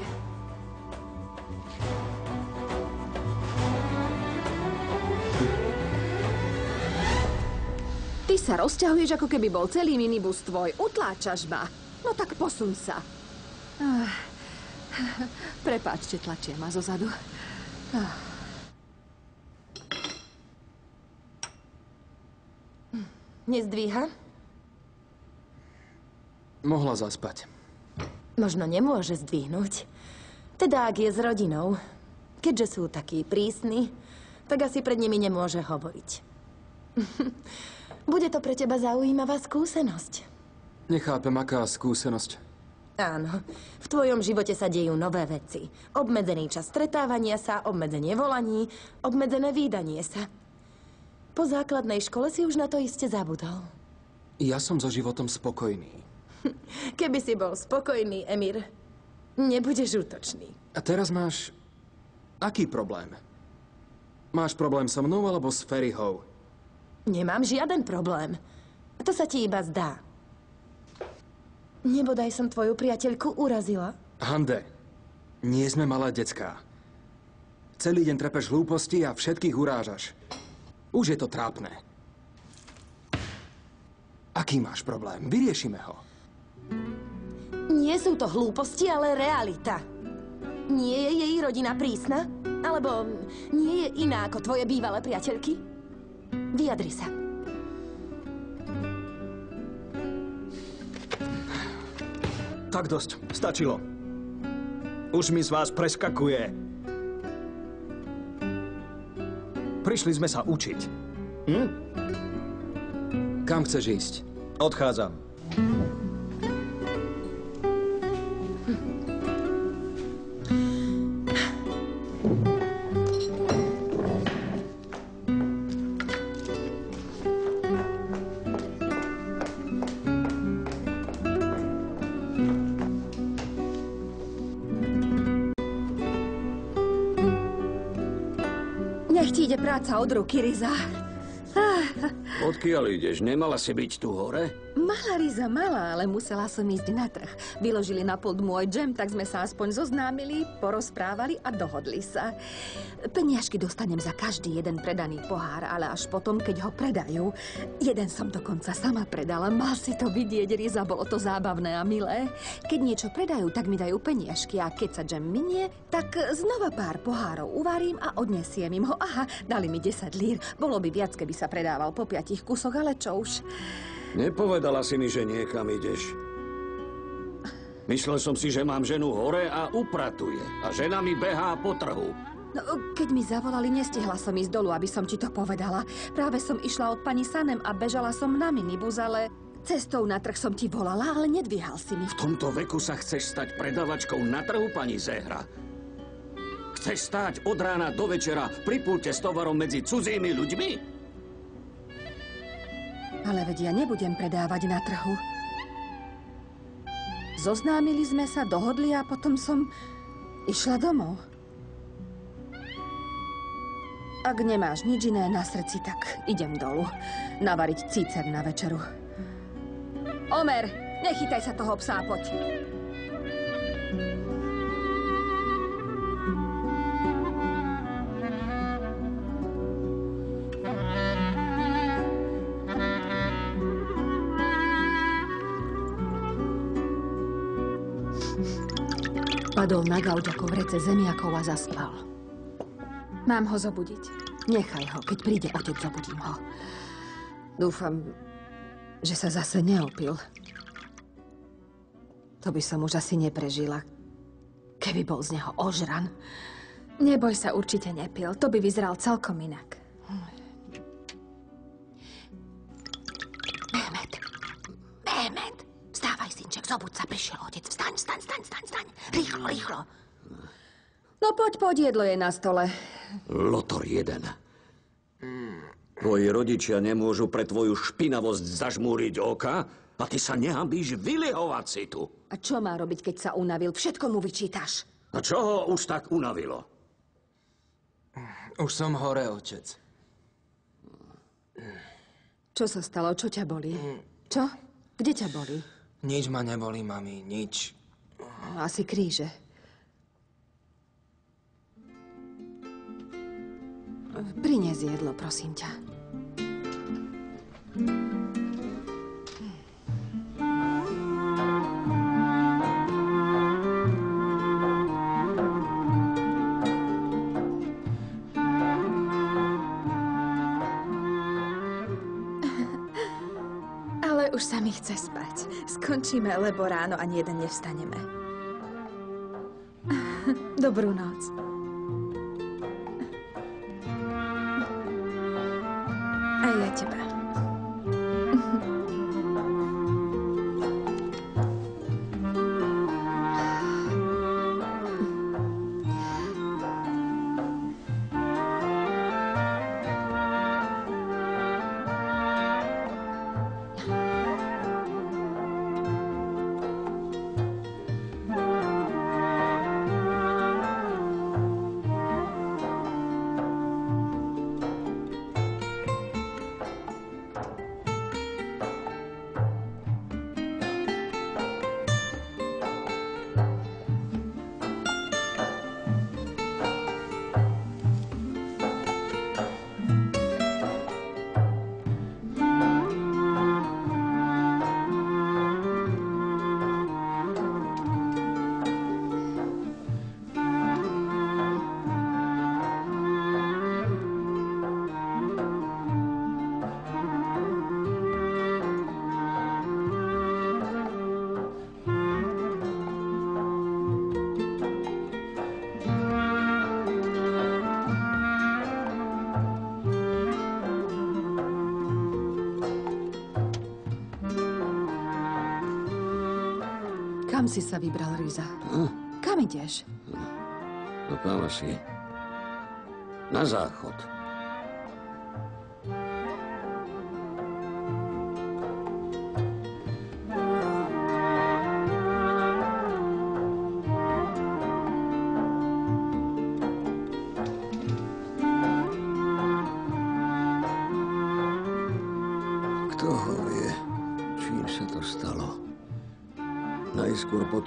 Ty sa rozťahuješ, ako keby bol celý minibus tvoj. Utláčaš ma. No tak posun sa. Ah. Prepáčte, tlačia ma zozadu. Ah. Nezdvíha? Mohla zaspať. Možno nemôže zdvihnúť. Teda ak je s rodinou. Keďže sú takí prísni, tak asi pred nimi nemôže hovoriť. Bude to pre teba zaujímavá skúsenosť. Nechápem, aká skúsenosť. Áno, v tvojom živote sa dejú nové veci. Obmedzený čas stretávania sa, obmedzenie volaní, obmedzené výdanie sa. Po základnej škole si už na to iste zabudol. Ja som so životom spokojný. Keby si bol spokojný, Emir, nebudeš útočný. A teraz máš... Aký problém? Máš problém so mnou alebo s Ferryhou? Nemám žiaden problém. To sa ti iba zdá. Nebodaj som tvoju priateľku urazila. Hande, nie sme malé decká. Celý deň trepeš hlúposti a všetkých urážaš. Už je to trápne. Aký máš problém? Vyriešime ho. Nie sú to hlúposti, ale realita. Nie je jej rodina prísna? Alebo nie je iná ako tvoje bývalé priateľky? Vyjadri sa. Tak dosť, stačilo. Už mi z vás preskakuje. Prišli sme sa učiť. Hm? Kam chceš ísť? Odchádzam. Od ruky, Riza. Odkiaľ ideš? Nemala si byť tu hore? Mala Riza, mala, ale musela som ísť na trh. Vyložili na pod môj džem, tak sme sa aspoň zoznámili, porozprávali a dohodli sa. Peniažky dostanem za každý jeden predaný pohár, ale až potom, keď ho predajú. Jeden som dokonca sama predala. Mal si to vidieť, Riza, bolo to zábavné a milé. Keď niečo predajú, tak mi dajú peniažky a keď sa džem minie, tak znova pár pohárov uvarím a odnesiem im ho. Aha, dali mi 10 lír. Bolo by viac, keby sa predával po piatich kusoch, ale čo už. Nepovedala si mi, že niekam ideš. Myslel som si, že mám ženu hore a upratuje. A žena mi behá po trhu. No, keď mi zavolali, nestihla som ísť dolu, aby som ti to povedala. Práve som išla od pani Sanem a bežala som na minibus, ale cestou na trh som ti volala, ale nedvíhal si mi. V tomto veku sa chceš stať predavačkou na trhu, pani Zehra. Chceš stáť od rána do večera pri pulte s tovarom medzi cudzími ľuďmi? Ale veď ja nebudem predávať na trhu. Zoznámili sme sa, dohodli a potom som išla domov. Ak nemáš nič iné na srdci, tak idem dolu. Navariť cícer na večeru. Omer, nechytaj sa toho psa, poď. Padol na gauč ako rece zemiakov a zaspal. Mám ho zobudiť. Nechaj ho, keď príde otec, zobudím ho. Dúfam, že sa zase neopil. To by som už asi neprežila, Keby bol z neho ožran. Neboj sa, určite nepil. To by vyzeral celkom inak. Mehmet, vstávaj, synček, zobud sa, prišiel otec. Vstaň, vstaň, vstaň, vstaň, vstaň. Rýchlo, rýchlo. No poď, poď, jedlo je na stole. Lotor jeden. Tvoji rodičia nemôžu pre tvoju špinavosť zažmúriť oka a ty sa nehambíš vylihovať si tu. A čo má robiť, keď sa unavil? Všetko mu vyčítaš. A čo ho už tak unavilo? Už som hore, otec. Čo sa stalo? Čo ťa boli? Čo? Kde ťa boli? Nič ma neboli, mami, nič. Asi kríže. Prines jedlo, prosím ťa. Ale už sa mi chce spať. Skončíme, lebo ráno ani jeden nevstaneme. Dobrú noc. Sa vybral, Riza? Hm? Kam ideš? No kam asi? Na záchod.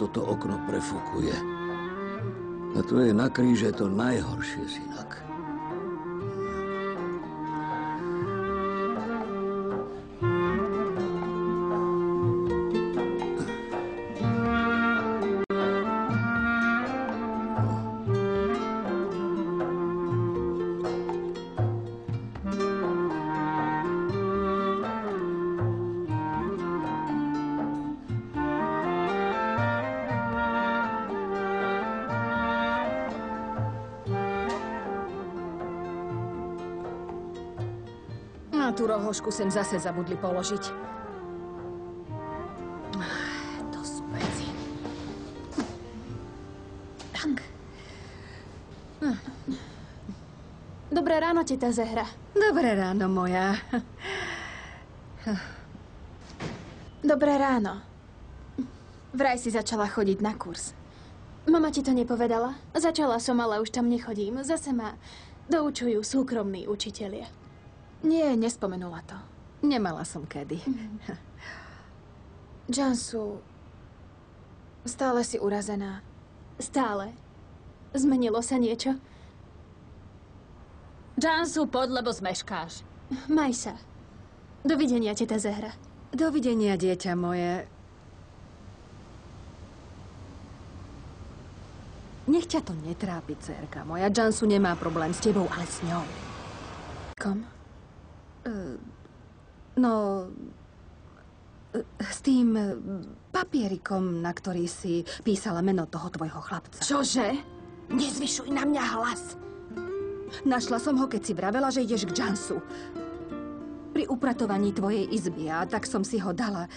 Toto okno prefukuje. A tu je na kríže to najhoršie, synak. Rohošku sem zase zabudli položiť. To sú veci. Tak. Dobré ráno, teta Zehra. Dobré ráno, moja. Dobré ráno. Vraj si začala chodiť na kurz. Mama ti to nepovedala? Začala som, ale už tam nechodím. Zase ma doučujú súkromní učitelia. Nie, nespomenula to. Nemala som kedy. Jansu, stále si urazená. Stále? Zmenilo sa niečo? Jansu, poď, lebo zmeškáš. Maj sa. Dovidenia, teta Zehra. Dovidenia, dieťa moje. Nech ťa to netrápi, dcerka moja. Jansu nemá problém s tebou, ale s ňou. Kom? Uh, no... uh, S tým uh, papierikom, na ktorý si písala meno toho tvojho chlapca. Čože? Nezvyšuj na mňa hlas. Našla som ho, keď si vravela, že ideš k Jansu. Pri upratovaní tvojej izby a tak som si ho dala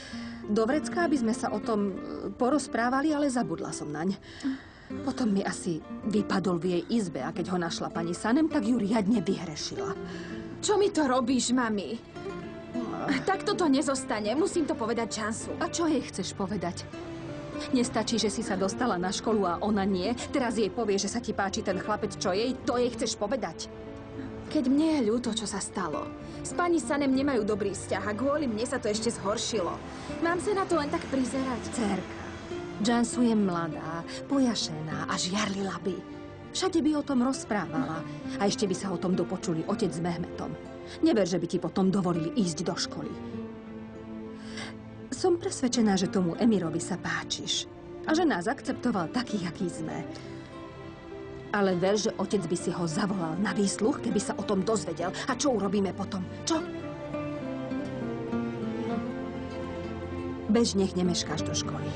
do vrecka, aby sme sa o tom e, porozprávali, ale zabudla som naň. Potom mi asi vypadol v jej izbe a keď ho našla pani Sanem, tak ju riadne vyhrešila. Čo mi to robíš, mami? Takto to nezostane. Musím to povedať Chansu. A čo jej chceš povedať? Nestačí, že si sa dostala na školu a ona nie? Teraz jej povie, že sa ti páči ten chlapec, čo jej? To jej chceš povedať? Keď mne je ľúto, čo sa stalo. S pani Sanem nemajú dobrý vzťah a kvôli mne sa to ešte zhoršilo. Mám sa na to len tak prizerať. Cerka, Jansu je mladá, pojašená a žiarlila by. Všade by o tom rozprávala. A ešte by sa o tom dopočuli otec s Mehmetom. Never, že by ti potom dovolili ísť do školy. Som presvedčená, že tomu Emirovi sa páčiš. A že nás akceptoval taký, aký sme. Ale ver, že otec by si ho zavolal na výsluch, keby sa o tom dozvedel. A čo urobíme potom? Čo? Bež, nech nemeškáš do školy.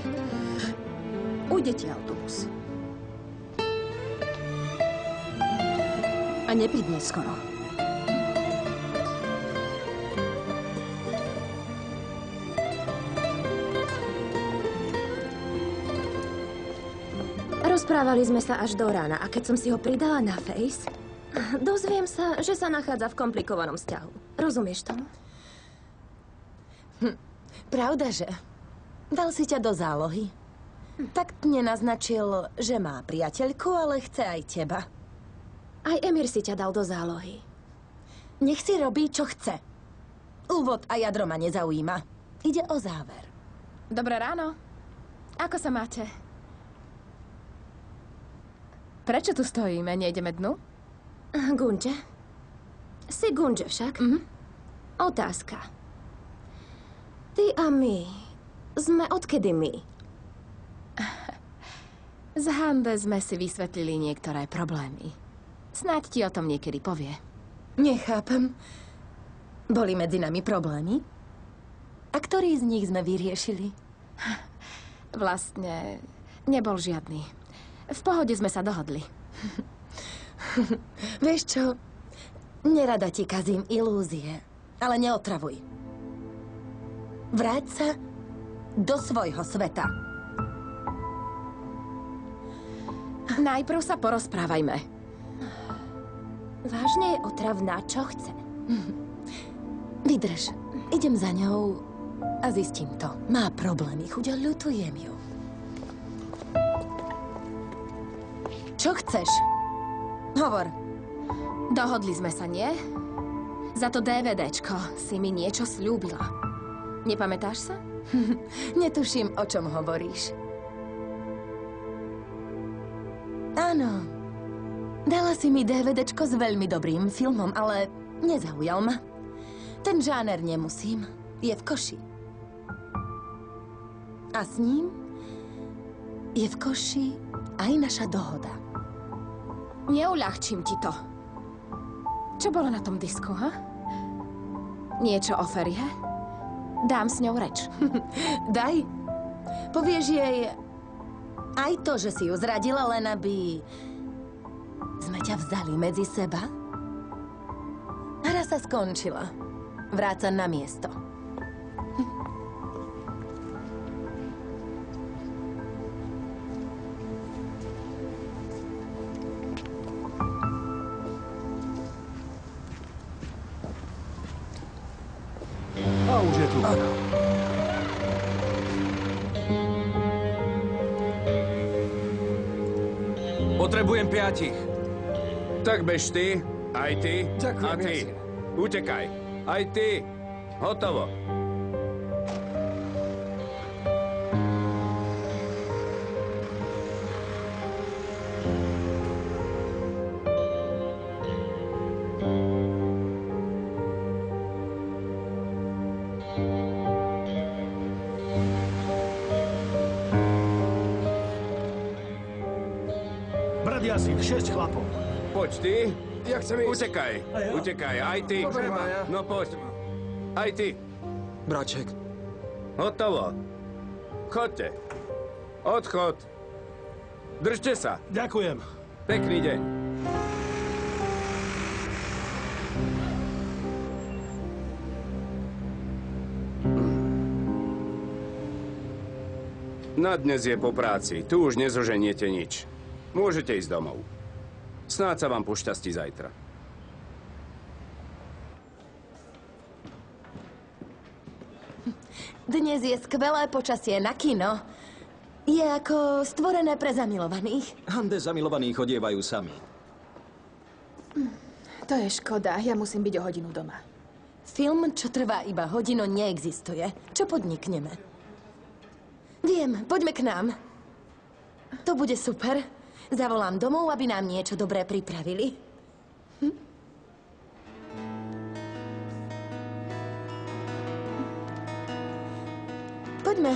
Ujde ti autobus. A nepríď skoro. Rozprávali sme sa až do rána a keď som si ho pridala na Face, dozviem sa, že sa nachádza v komplikovanom vzťahu. Rozumieš tomu? Hm, pravda, že? Dal si ťa do zálohy. Tak nenaznačil, že má priateľku, ale chce aj teba. Aj Emir si ťa dal do zálohy. Nech si robí, čo chce. Úvod a jadro ma nezaujíma. Ide o záver. Dobré ráno. Ako sa máte? Prečo tu stojíme? Nejdeme dnu? Gunče? Si Gunče však? Mhm. Otázka. Ty a my sme odkedy my? Z Hande sme si vysvetlili niektoré problémy. Snáď ti o tom niekedy povie. Nechápem. Boli medzi nami problémy? A ktorý z nich sme vyriešili? Vlastne nebol žiadny. V pohode sme sa dohodli. Vieš čo? Nerada ti kazím ilúzie, ale neotravuj. Vráť sa do svojho sveta. Najprv sa porozprávajme. Vážne je otravná, čo chce? Vydrž. Idem za ňou a zistím to. Má problémy, chuďa, ľutujem ju. Čo chceš? Hovor. Dohodli sme sa, nie? Za to DVDčko si mi niečo slúbila. Nepamätáš sa? Netuším, o čom hovoríš. Áno. Si mi DVDčko s veľmi dobrým filmom, ale nezaujal ma. Ten žáner nemusím. Je v koši. A s ním je v koši aj naša dohoda. Neuľahčím ti to. Čo bolo na tom disku, ha? Niečo o Ferie? Dám s ňou reč. Daj. Povieš jej aj to, že si ju zradila, len aby sme ťa vzali medzi seba? Hra sa skončila. Vráca na miesto. A už je tu. Potrebujem piatich. Tak bež ty, aj ty Ďakujem, a ty. jasne. Utekaj. Aj ty. Hotovo. Brat Jasin, šesť chlapov. Poď ty. Ja chcem ísť. Utekaj. A ja? Utekaj. Aj ty. Dobre, Maja. No poď. Aj ty. Braček, Hotovo. Chodte. Odchod. Držte sa. Ďakujem. Pekný deň. Na dnes je po práci. Tu už nezoženiete nič. Môžete ísť domov. Snáď sa vám pošťastí zajtra. Dnes je skvelé počasie na kino. Je ako stvorené pre zamilovaných. Hande zamilovaní chodievajú sami. To je škoda, ja musím byť o hodinu doma. Film, čo trvá iba hodinu, neexistuje. Čo podnikneme? Viem, poďme k nám. To bude super. Zavolám domov, aby nám niečo dobré pripravili. Hm? Poďme.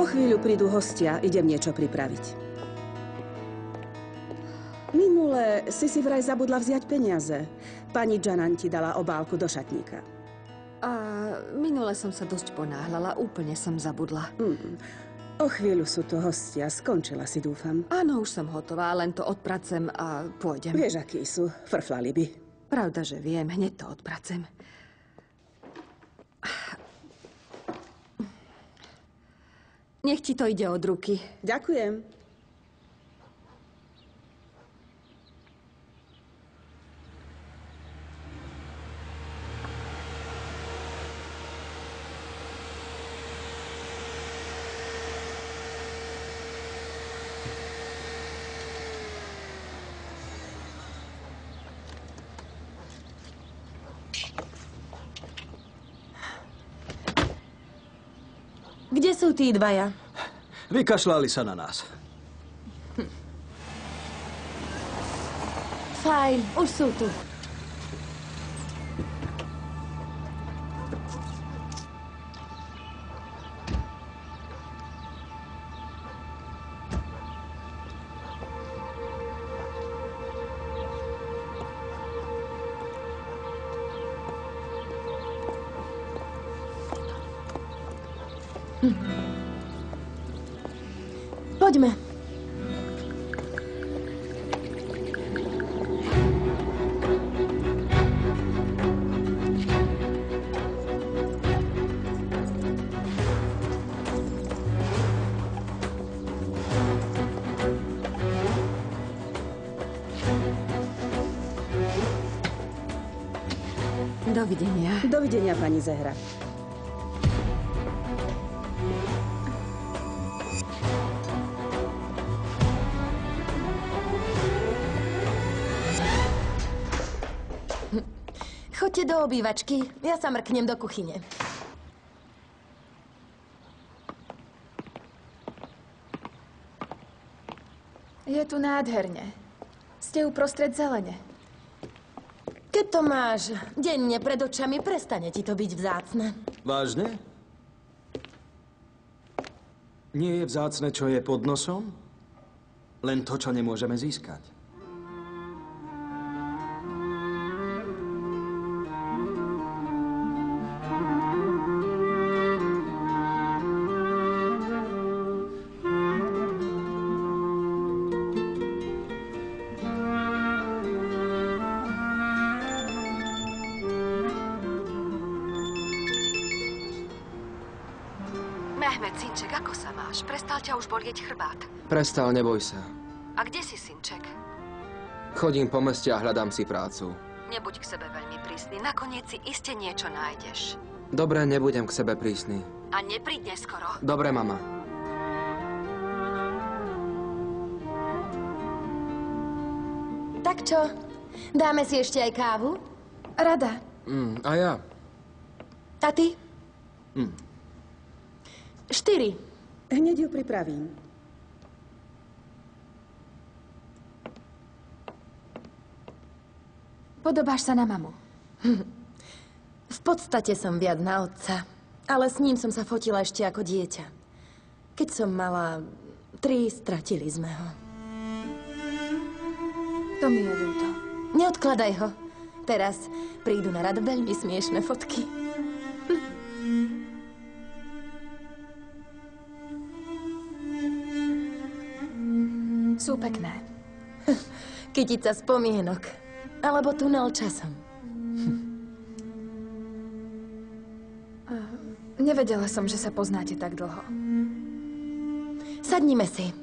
O chvíľu prídu hostia, idem niečo pripraviť. Minule si si vraj zabudla vziať peniaze. Pani Janan ti dala obálku do šatníka. A minule som sa dosť ponáhľala, úplne som zabudla. Mm. O chvíľu sú tu hostia, skončila si, dúfam. Áno, už som hotová, len to odpracem a pôjdem. Vieš, akí sú, frflali by. Pravda, že viem, hneď to odpracem. Nech ti to ide od ruky. Ďakujem. Kde sú tí dvaja? Vykašľali sa na nás. Fajn, už sú tu. Dovidenia. Pani Zehra. Choďte do obývačky, ja sa mrknem do kuchyne. Je tu nádherne. Ste uprostred zelene. Keď to máš denne pred očami, prestane ti to byť vzácne. Vážne? Nie je vzácne, čo je pod nosom? Len to, čo nemôžeme získať. Prestal, neboj sa. A kde si, synček? Chodím po meste a hľadám si prácu. Nebuď k sebe veľmi prísny. Nakoniec si iste niečo nájdeš. Dobre, nebudem k sebe prísny. A nepríď neskoro. Dobre, mama. Tak čo? Dáme si ešte aj kávu? Rada. Mm, a ja? A ty? Mm. Štyri. Hneď ju pripravím. Podobáš sa na mamu. V podstate som viac na otca, ale s ním som sa fotila ešte ako dieťa. Keď som mala tri, stratili sme ho. To mi je ľúto. Neodkladaj ho. Teraz prídu na rad veľmi smiešne fotky. Sú pekné. Kytica spomienok. Alebo tunel časom. Nevedela som, že sa poznáte tak dlho. Sadnime si.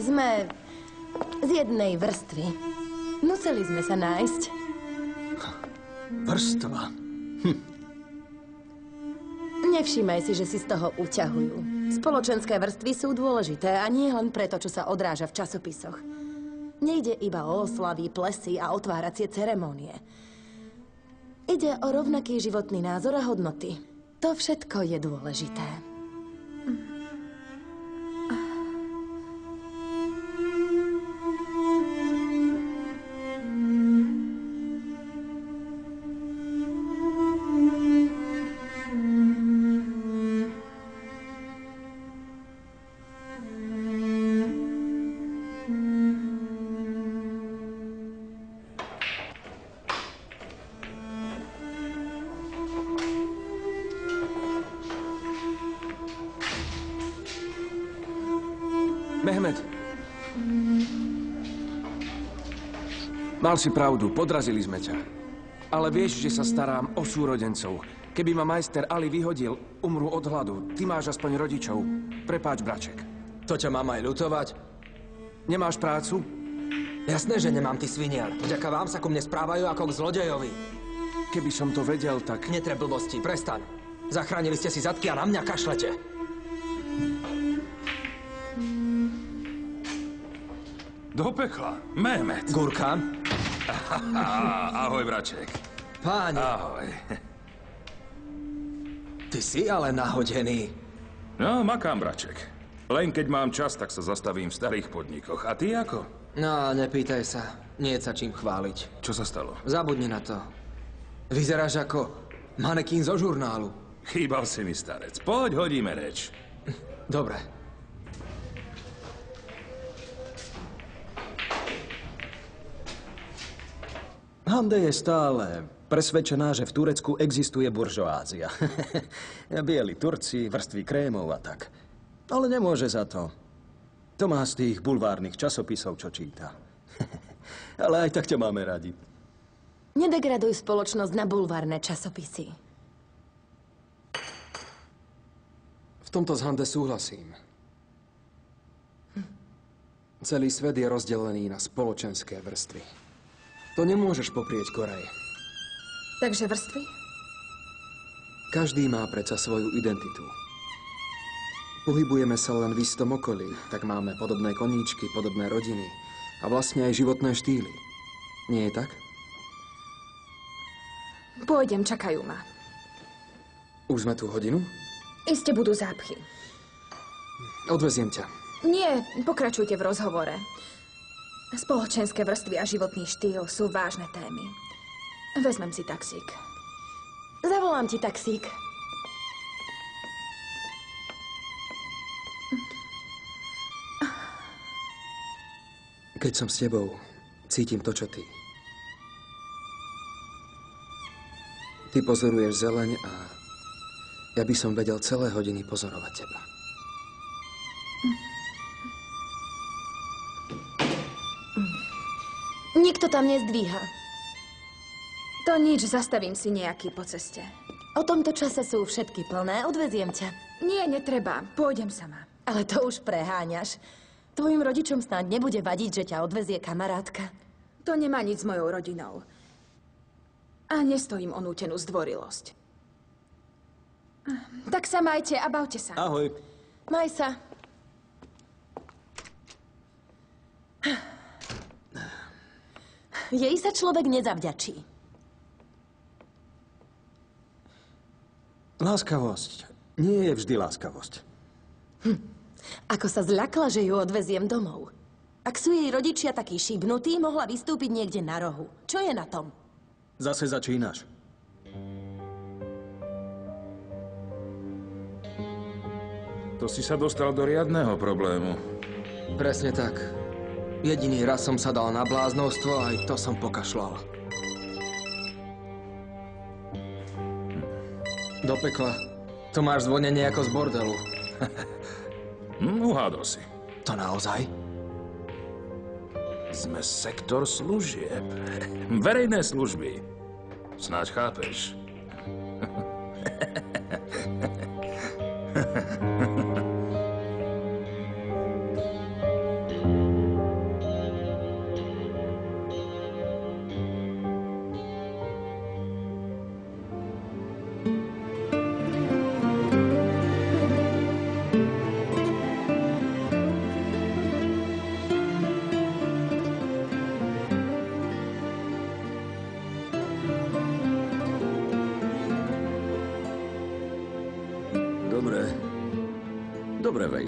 Sme z jednej vrstvy. Museli sme sa nájsť. Vrstva. Nevšímaj si, že si z toho uťahujú. Spoločenské vrstvy sú dôležité a nie len preto, čo sa odráža v časopisoch. Nejde iba o oslavy, plesy a otváracie ceremónie. Ide o rovnaký životný názor a hodnoty. To všetko je dôležité. Mal si pravdu, podrazili sme ťa. Ale vieš, že sa starám o súrodencov. Keby ma majster Ali vyhodil, umrú od hladu. Ty máš aspoň rodičov. Prepáč, braček. To ťa mám aj ľutovať? Nemáš prácu? Jasné, že nemám, ty sviniel. Vďaka vám sa ku mne správajú ako k zlodejovi. Keby som to vedel, tak... Netre blbosti, prestaň. Zachránili ste si zadky a na mňa kašlete. Do pekla. Mehmet. Gurkán? Ahoj, braček. Páni. Ahoj. Ty si ale nahodený. No, makám, braček. Len keď mám čas, tak sa zastavím v starých podnikoch. A ty ako? No, nepýtaj sa. Nie je sa čím chváliť. Čo sa stalo? Zabudni na to. Vyzeráš ako manekín zo žurnálu. Chýbal si mi, starec. Poď, hodíme reč. Dobre. Hande je stále presvedčená, že v Turecku existuje buržoázia. Bieli Turci, vrstvy krémov a tak. Ale nemôže za to. To má z tých bulvárnych časopisov, čo číta. Ale aj tak ťa máme radi. Nedegraduj spoločnosť na bulvárne časopisy. V tomto s Hande súhlasím. Celý svet je rozdelený na spoločenské vrstvy. To nemôžeš poprieť, Korej. Takže vrstvy? Každý má predsa svoju identitu. Pohybujeme sa len v istom okolí, tak máme podobné koníčky, podobné rodiny a vlastne aj životné štýly. Nie je tak? Pôjdem, čakajú ma. Už sme tu hodinu? Iste budú zápchy. Odveziem ťa. Nie, pokračujte v rozhovore. Spoločenské vrstvy a životný štýl sú vážne témy. Vezmem si taxík. Zavolám ti taxík. Keď som s tebou, cítim to, čo ty. Ty pozoruješ zeleň a ja by som vedel celé hodiny pozorovať teba. Nikto tam nezdvíha. To nič, zastavím si nejaký po ceste. O tomto čase sú všetky plné, odveziem ťa. Nie, netreba. Pôjdem sama. Ale to už preháňaš. Tvojim rodičom snáď nebude vadiť, že ťa odvezie kamarátka. To nemá nič s mojou rodinou. A nestojím o nútenú zdvorilosť. Tak sa majte a bavte sa. Ahoj. Maj sa. Jej sa človek nezavďačí. Láskavosť nie je vždy láskavosť. Ako sa zľakla, že ju odveziem domov. Ak sú jej rodičia takí šibnutí, mohla vystúpiť niekde na rohu. Čo je na tom? Zase začínaš. To si sa dostal do riadného problému. Presne tak. Jediný raz som sa dal na bláznovstvo, aj to som pokašľal. Do pekla. To máš zvonenie ako z bordelu. Hm, uhádol si. To naozaj? Sme sektor služieb. Verejné služby. Snáď chápeš.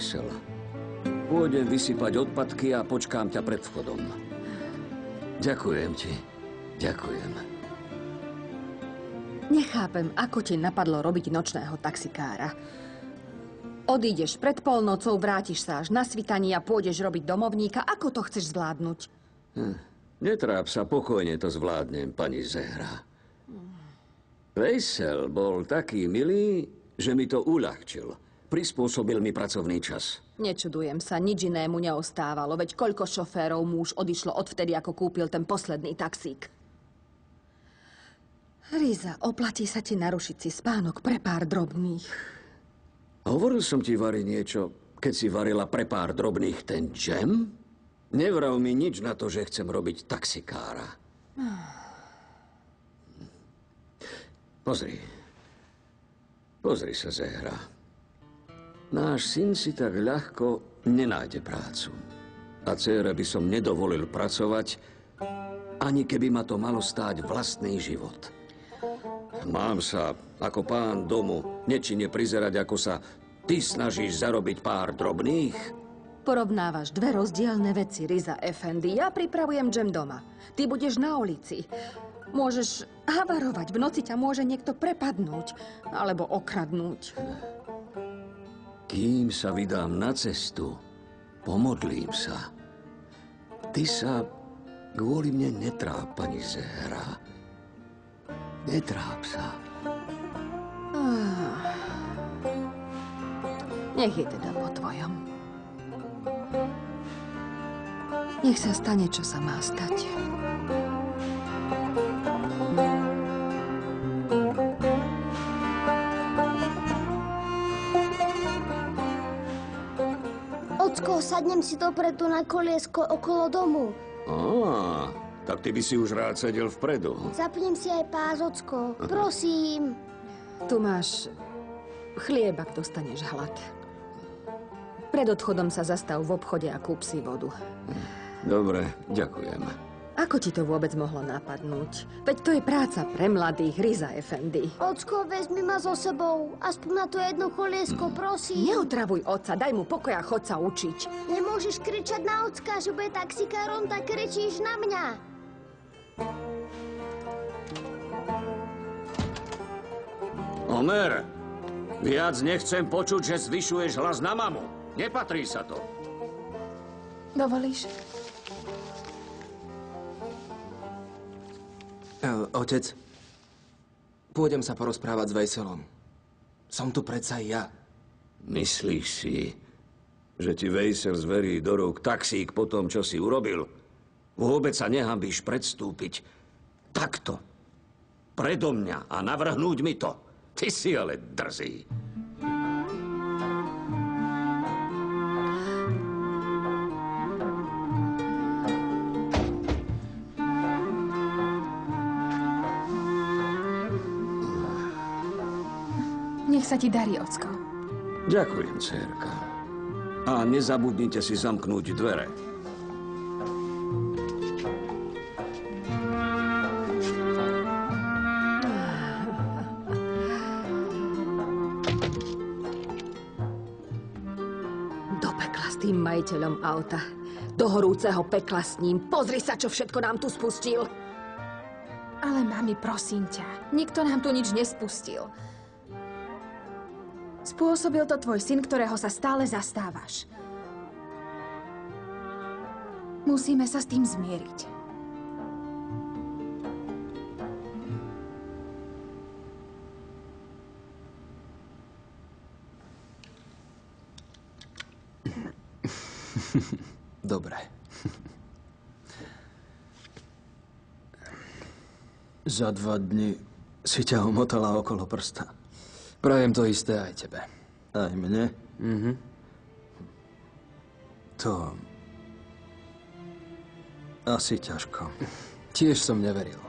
Vejsel. Pôjdem vysypať odpadky a počkám ťa pred vchodom. Ďakujem ti. Ďakujem. Nechápem, ako ti napadlo robiť nočného taxikára. Odídeš pred polnocou, vrátiš sa až na svitaní a pôjdeš robiť domovníka. Ako to chceš zvládnuť? Hm. Netráp sa, pokojne to zvládnem, pani Zehra. Vejsel bol taký milý, že mi to uľahčil. Prispôsobil mi pracovný čas. Nečudujem sa, nič inému neostávalo, veď koľko šoférov muž odišlo odvtedy, ako kúpil ten posledný taxík. Riza, oplatí sa ti narušiť si spánok pre pár drobných. Hovoril som ti, Vary, niečo, keď si varila pre pár drobných ten džem? Nevral mi nič na to, že chcem robiť taxikára. Pozri. Pozri sa, Zehra. Náš syn si tak ľahko nenájde prácu. A dcére by som nedovolil pracovať, ani keby ma to malo stáť vlastný život. Mám sa ako pán domu nečine prizerať, ako sa ty snažíš zarobiť pár drobných? Porovnávaš dve rozdielne veci, Riza Effendi. Ja pripravujem džem doma. Ty budeš na ulici. Môžeš havarovať. V noci ťa môže niekto prepadnúť. Alebo okradnúť. Kým sa vydám na cestu, pomodlím sa. Ty sa kvôli mne netráp, pani Zehra. Netráp sa. Ah. Nech je teda po tvojom. Nech sa stane, čo sa má stať. Ocko, sadnem si dopredu na koliesko okolo domu. Á, tak ty by si už rád sedel vpredu. Zapnem si aj pás, ocko. Prosím. Tu máš chlieb, ak dostaneš hlad. Pred odchodom sa zastav v obchode a kúp si vodu. Dobre, ďakujem. Ako ti to vôbec mohlo napadnúť? Veď to je práca pre mladých, Riza Effendi. Ocko, vezmi ma so sebou. Aspoň na to jedno koliesko, prosím. Neotravuj otca, daj mu pokoj a chod sa učiť. Nemôžeš kričať na ocka, že bude taxikárom, tak kričíš na mňa. Omer, viac nechcem počuť, že zvyšuješ hlas na mamu. Nepatrí sa to. Dovolíš? Otec, pôjdem sa porozprávať s Vejselom. Som tu predsa ja. Myslíš si, že ti Vejsel zverí do rúk taxík po tom, čo si urobil? Vôbec sa nehambíš predstúpiť takto predo mňa a navrhnúť mi to. Ty si ale drzý. Sa ti darí, ocko. Ďakujem, dcerka. A nezabudnite si zamknúť dvere. Do pekla s tým majiteľom auta. Do horúceho pekla s ním. Pozri sa, čo všetko nám tu spustil. Ale mami, prosím ťa, nikto nám tu nič nespustil. Spôsobil to tvoj syn, ktorého sa stále zastávaš. Musíme sa s tým zmieriť. Dobre. Za dva dni si ťa omotala okolo prsta. Prajem to isté aj tebe. Aj mne? Mhm. To... Asi ťažko. Tiež som neveril.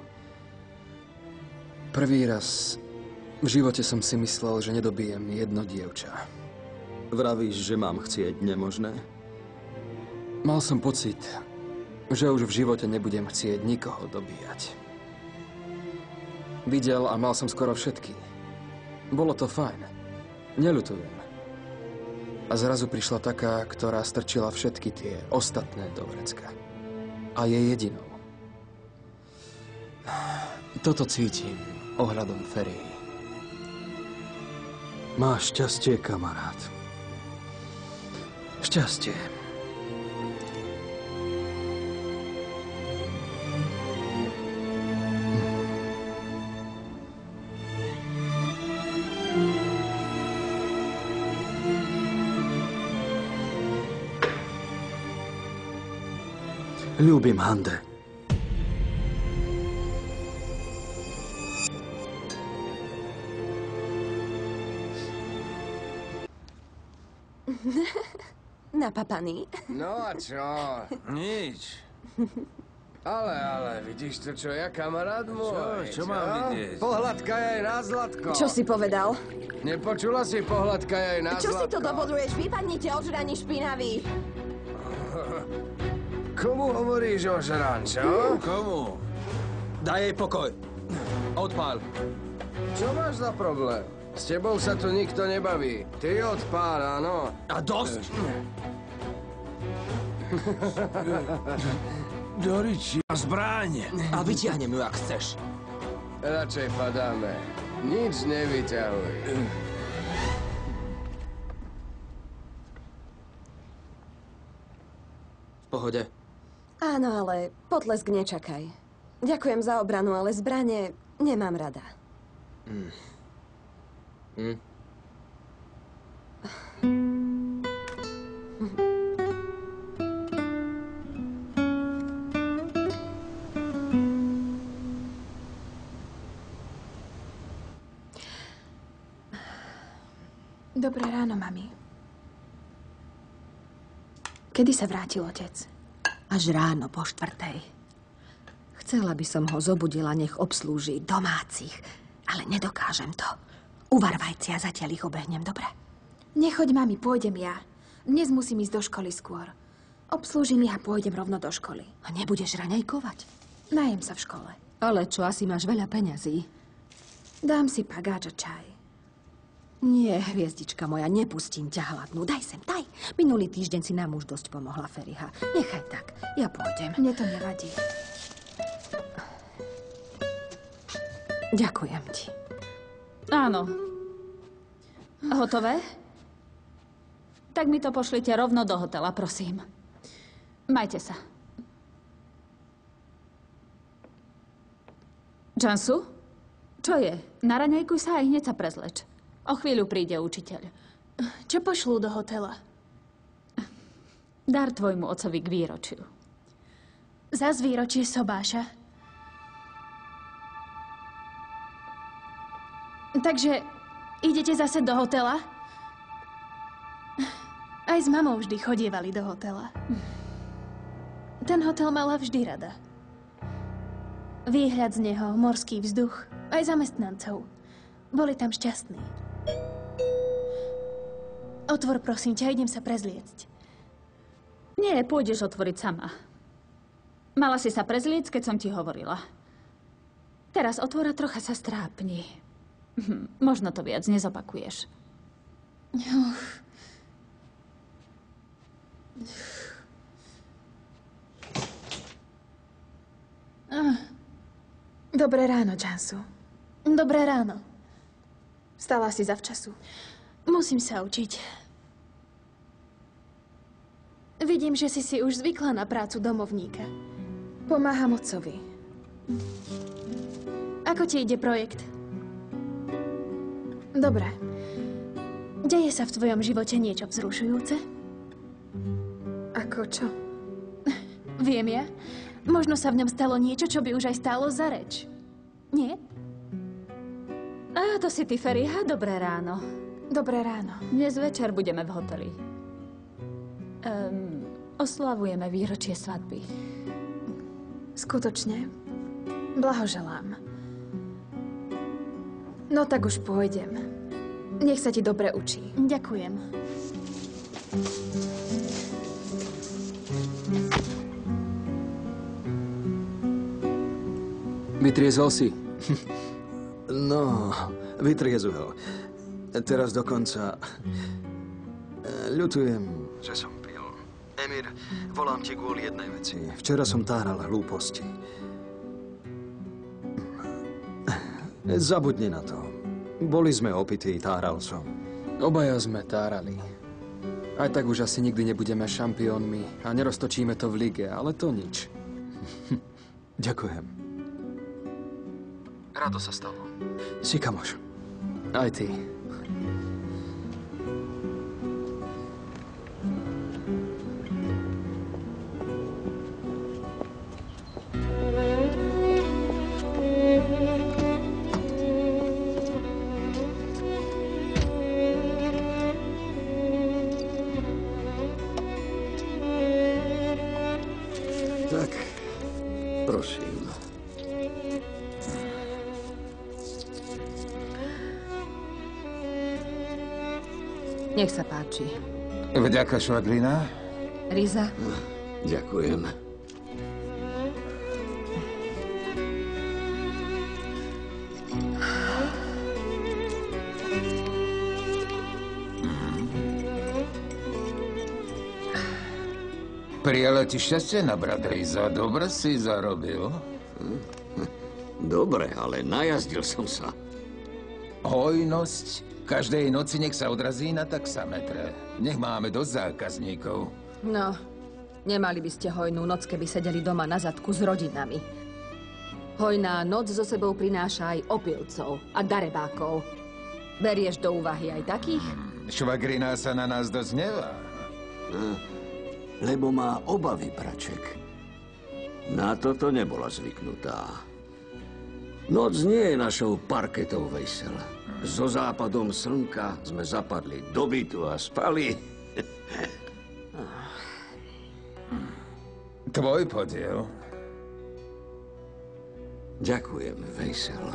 Prvý raz v živote som si myslel, že nedobijem jedno dievča. Vravíš, že mám chcieť nemožné? Mal som pocit, že už v živote nebudem chcieť nikoho dobíjať. Videl a mal som skoro všetky. Bolo to fajn. Neľutujem. A zrazu prišla taká, ktorá strčila všetky tie ostatné do vrecka. A je jedinou. Toto cítim ohľadom Ferii. Máš šťastie, kamarát. Šťastie. Ľúbim Hande. Napapaný. No a čo? Nič. Ale, ale, vidíš to, čo ja, kamarát môj? čo mám vidieť? Pohľadka aj na zlatko. Čo si povedal? Nepočula si pohľadka aj na Čo si zlatko? to dovoluješ? Vypadnite ožraní špinavý. Komu hovoríš o žrán, čo? Komu? Daj jej pokoj. Odpál. Čo máš za problém? S tebou sa tu nikto nebaví. Ty odpár, áno. A dosť. Doriči, a zbráň. A vytiahnem ju, ak chceš. Radšej padáme. Nič nevyťahuj. V pohode. Áno, ale potlesk nečakaj. Ďakujem za obranu, ale zbranie nemám rada. Mm. Mm. Dobré ráno, mami. Kedy sa vrátil otec? Až ráno po štvrtej. Chcela by som ho zobudila, nech obslúži domácich, ale nedokážem to. Uvar vajcia, zatiaľ ich obehnem, dobre? Nechoď, mami, pôjdem ja. Dnes musím ísť do školy skôr. Obslúžim ich a pôjdem rovno do školy. A nebudeš raňajkovať? Najem sa v škole. Ale čo, asi máš veľa peňazí? Dám si pagáč a čaj. Nie, hviezdička moja, nepustím ťa hladnú. Daj sem, daj. Minulý týždeň si nám už dosť pomohla, Feriha. Nechaj tak, ja pôjdem. Mne to nevadí. Ďakujem ti. Áno. Hotové? Tak mi to pošlite rovno do hotela, prosím. Majte sa. Jansu? Čo je? Naraňajkuj sa a hneď sa prezleč. O chvíľu príde učiteľ. Čo pošlú do hotela? Dar tvojmu ocovi k výročiu. Zas výročie sobáša. Takže idete zase do hotela? Aj s mamou vždy chodievali do hotela. Ten hotel mala vždy rada. Výhľad z neho, morský vzduch, aj zamestnancov. Boli tam šťastní. Otvor, prosím ťa, idem sa prezliecť. Nie, pôjdeš otvoriť sama. Mala si sa prezliecť, keď som ti hovorila. Teraz otvora trocha sa strápni. Hm, Možno to viac nezopakuješ. Uf. Ah. Dobré ráno, Jansu. Dobré ráno. Stala si zavčasu. Musím sa učiť. Vidím, že si si už zvykla na prácu domovníka. Pomáham otcovi. Ako ti ide projekt? Dobre. Deje sa v tvojom živote niečo vzrušujúce? Ako čo? Viem ja. Možno sa v ňom stalo niečo, čo by už aj stálo za reč. Nie? A to si ty, Feriha. Dobré ráno. Dobré ráno. Dnes večer budeme v hoteli. Um, oslavujeme výročie svadby. Skutočne? Blahoželám. No tak už pôjdem. Nech sa ti dobre učí. Ďakujem. Vytriezol si. No, vytriezuel. Teraz dokonca... e, Ľutujem, že som pil. Emir, volám ti kvôli jednej veci. Včera som táral hlúposti. Zabudni na to. Boli sme opití, táral som. Obaja sme tárali. Aj tak už asi nikdy nebudeme šampiónmi a neroztočíme to v lige, ale to nič. Ďakujem. Rado sa stalo. Si kamoš. Aj ty. Nech sa páči. Vďaka, švadlina. Riza, Ďakujem. Prijala ti šťastie na brat Riza. Dobre si zarobil. Dobre, ale najazdil som sa. Hojnosť. Každej noci nech sa odrazí na taxametre. Nech máme dosť zákazníkov. no, nemali by ste hojnú noc, keby sedeli doma na zadku s rodinami. Hojná noc zo sebou prináša aj opilcov a darebákov. Berieš do úvahy aj takých? Švagrina sa na nás dosť nevá. Lebo má obavy, praček. Na toto nebola zvyknutá. Noc nie je našou parketou vejsel. So západom slnka sme zapadli do bytu a spali. Tvoj podiel. Ďakujem, vejsel.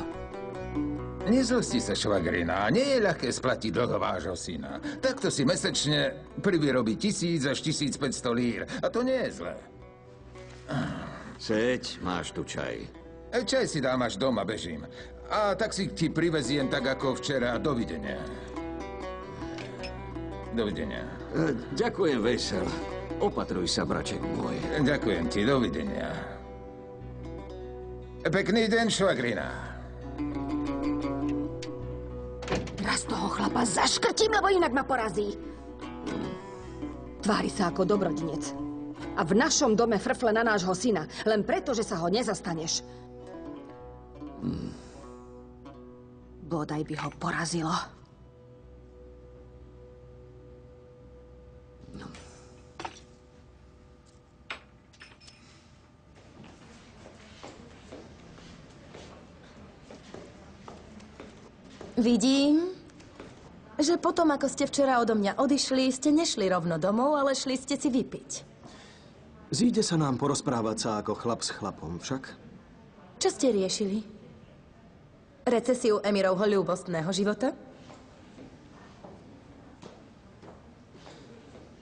Nezlosti sa, švagrina. Nie je ľahké splatiť dlho vášho syna. Takto si mesečne privyrobí tisíc až 1500 lír. A to nie je zlé. Seď, máš tu čaj. Čaj si dám až doma, bežím. A tak si ti priveziem tak ako včera. Dovidenia. Dovidenia. E, Ďakujem, vejsel. Opatruj sa, braček môj. Ďakujem ti, dovidenia. Pekný deň, švagrina. Raz toho chlapa zaškrtím, lebo inak ma porazí. Tvári sa ako dobrodinec. A v našom dome frfle na nášho syna, len preto, že sa ho nezastaneš. Bodaj by ho porazilo. Vidím, že potom, ako ste včera odo mňa odišli, ste nešli rovno domov, ale šli ste si vypiť. Zíde sa nám porozprávať sa ako chlap s chlapom, však? Čo ste riešili? Recesiu Emirovho ľúbostného života?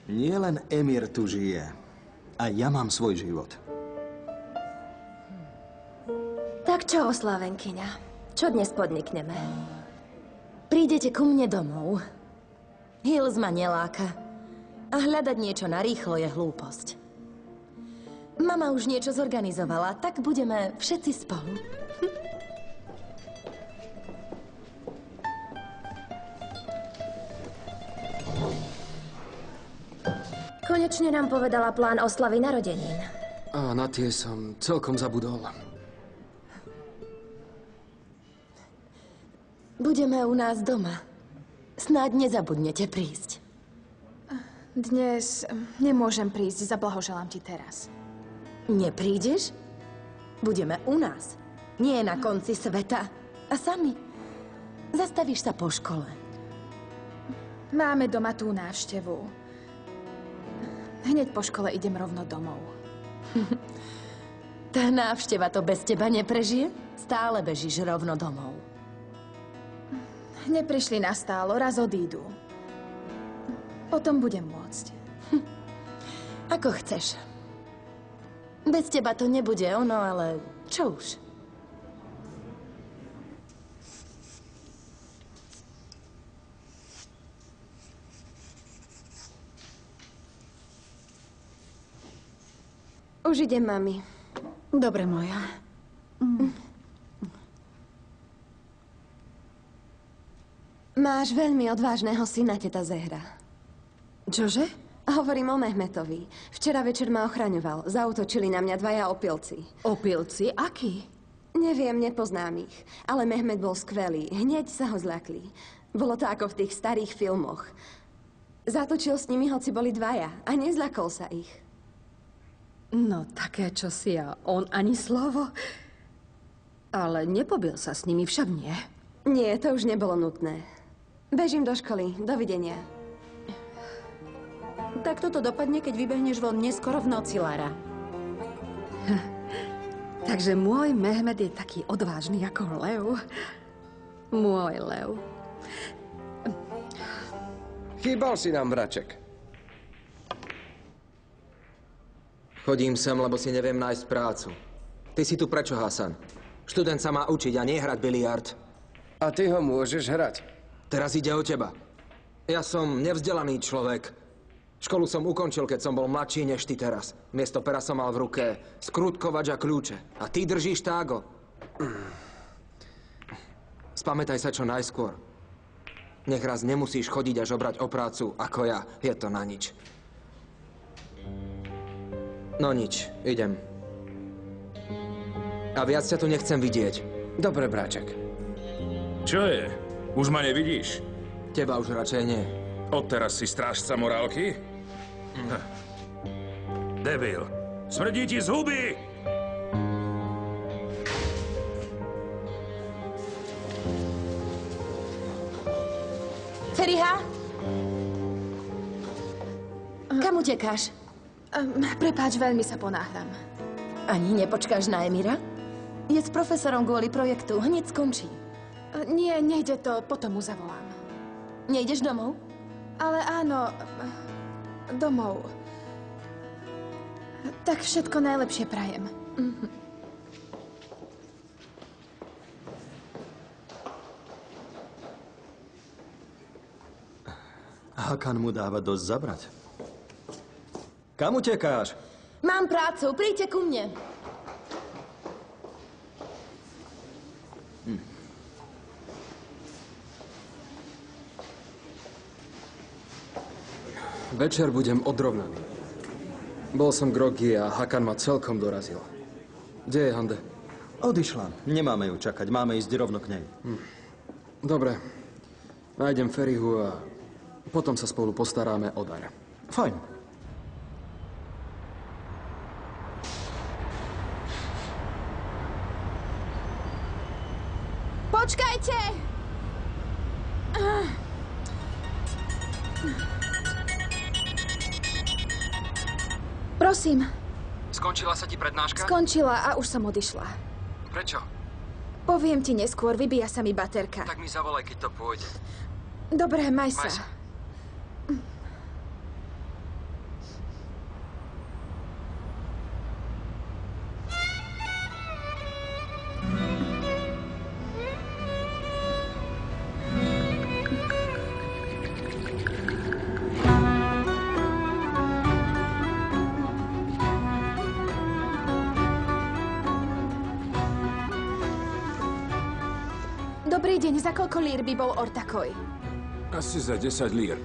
Nie len Emir tu žije. A ja mám svoj život. Tak čo, oslávenkyňa? Čo dnes podnikneme? Prídete ku mne domov. Hills ma neláka. A hľadať niečo na rýchlo je hlúposť. Mama už niečo zorganizovala, tak budeme všetci spolu. Konečne nám povedala plán oslavy narodenín. A na tie som celkom zabudol. Budeme u nás doma. Snáď nezabudnete prísť. Dnes nemôžem prísť, zablahoželám ti teraz. Neprídeš? Budeme u nás. Nie na konci sveta. A sami. Zastavíš sa po škole. Máme doma tú návštevu. Hneď po škole idem rovno domov. Tá návšteva to bez teba neprežije? Stále bežíš rovno domov. Neprišli na stálo, raz odídu. Potom budem môcť. Ako chceš. Bez teba to nebude ono, ale čo už. Už idem, mami. Dobre, moja. Máš veľmi odvážneho syna, teta Zehra. Čože? Hovorím o Mehmetovi. Včera večer ma ochraňoval. Zautočili na mňa dvaja opilci. Opilci? Akí? Neviem, nepoznám ich. Ale Mehmet bol skvelý. Hneď sa ho zľakli. Bolo to ako v tých starých filmoch. Zatočil s nimi, hoci boli dvaja. A nezľakol sa ich. No, také čo si a on ani slovo. Ale nepobil sa s nimi, však nie. Nie, to už nebolo nutné. Bežím do školy. Dovidenia. Tak toto dopadne, keď vybehneš von neskoro v noci, Lara. Takže môj Mehmed je taký odvážny ako lev. Môj lev. Chýbal si nám, braček. Chodím sem, lebo si neviem nájsť prácu. Ty si tu prečo, Hasan? Študent sa má učiť a nie hrať biliard. A ty ho môžeš hrať. Teraz ide o teba. Ja som nevzdelaný človek. Školu som ukončil, keď som bol mladší než ty teraz. Miesto pera som mal v ruke skrutkovač a kľúče. A ty držíš tágo. Spamätaj sa čo najskôr. Nech raz nemusíš chodiť a žobrať o prácu ako ja. Je to na nič. No nič, idem. A viac ťa tu nechcem vidieť. Dobre, bráček. Čo je? Už ma nevidíš? Teba už radšej nie. Odteraz si strážca morálky? Hm. Debil. Smrdí ti z huby! Feriha? Kam utekáš? Um, prepáč, veľmi sa ponáhľam. Ani nepočkáš na Emira? Je s profesorom kvôli projektu. Hneď skončí. Uh, nie, nejde to, potom mu zavolám. Nejdeš domov? Ale áno, domov. Tak všetko najlepšie prajem. Mhm. Hakan mu dáva dosť zabrať. Kam utekáš? Mám prácu, príďte ku mne. Večer budem odrovnaný. Bol som groggy a Hakan ma celkom dorazil. Kde je Hande? Odišla. Nemáme ju čakať, máme ísť rovno k nej. Hm. Dobre. Nájdem Ferihu a potom sa spolu postaráme o dar. Fajn. Prosím, Skončila sa ti prednáška? skončila a už som odišla. Prečo? Poviem ti neskôr, vybíja sa mi baterka. Tak mi zavolaj, keď to pôjde. Dobre, maj sa. Maj sa. Koľko lír by bol ortakoj? Asi za 10 lír.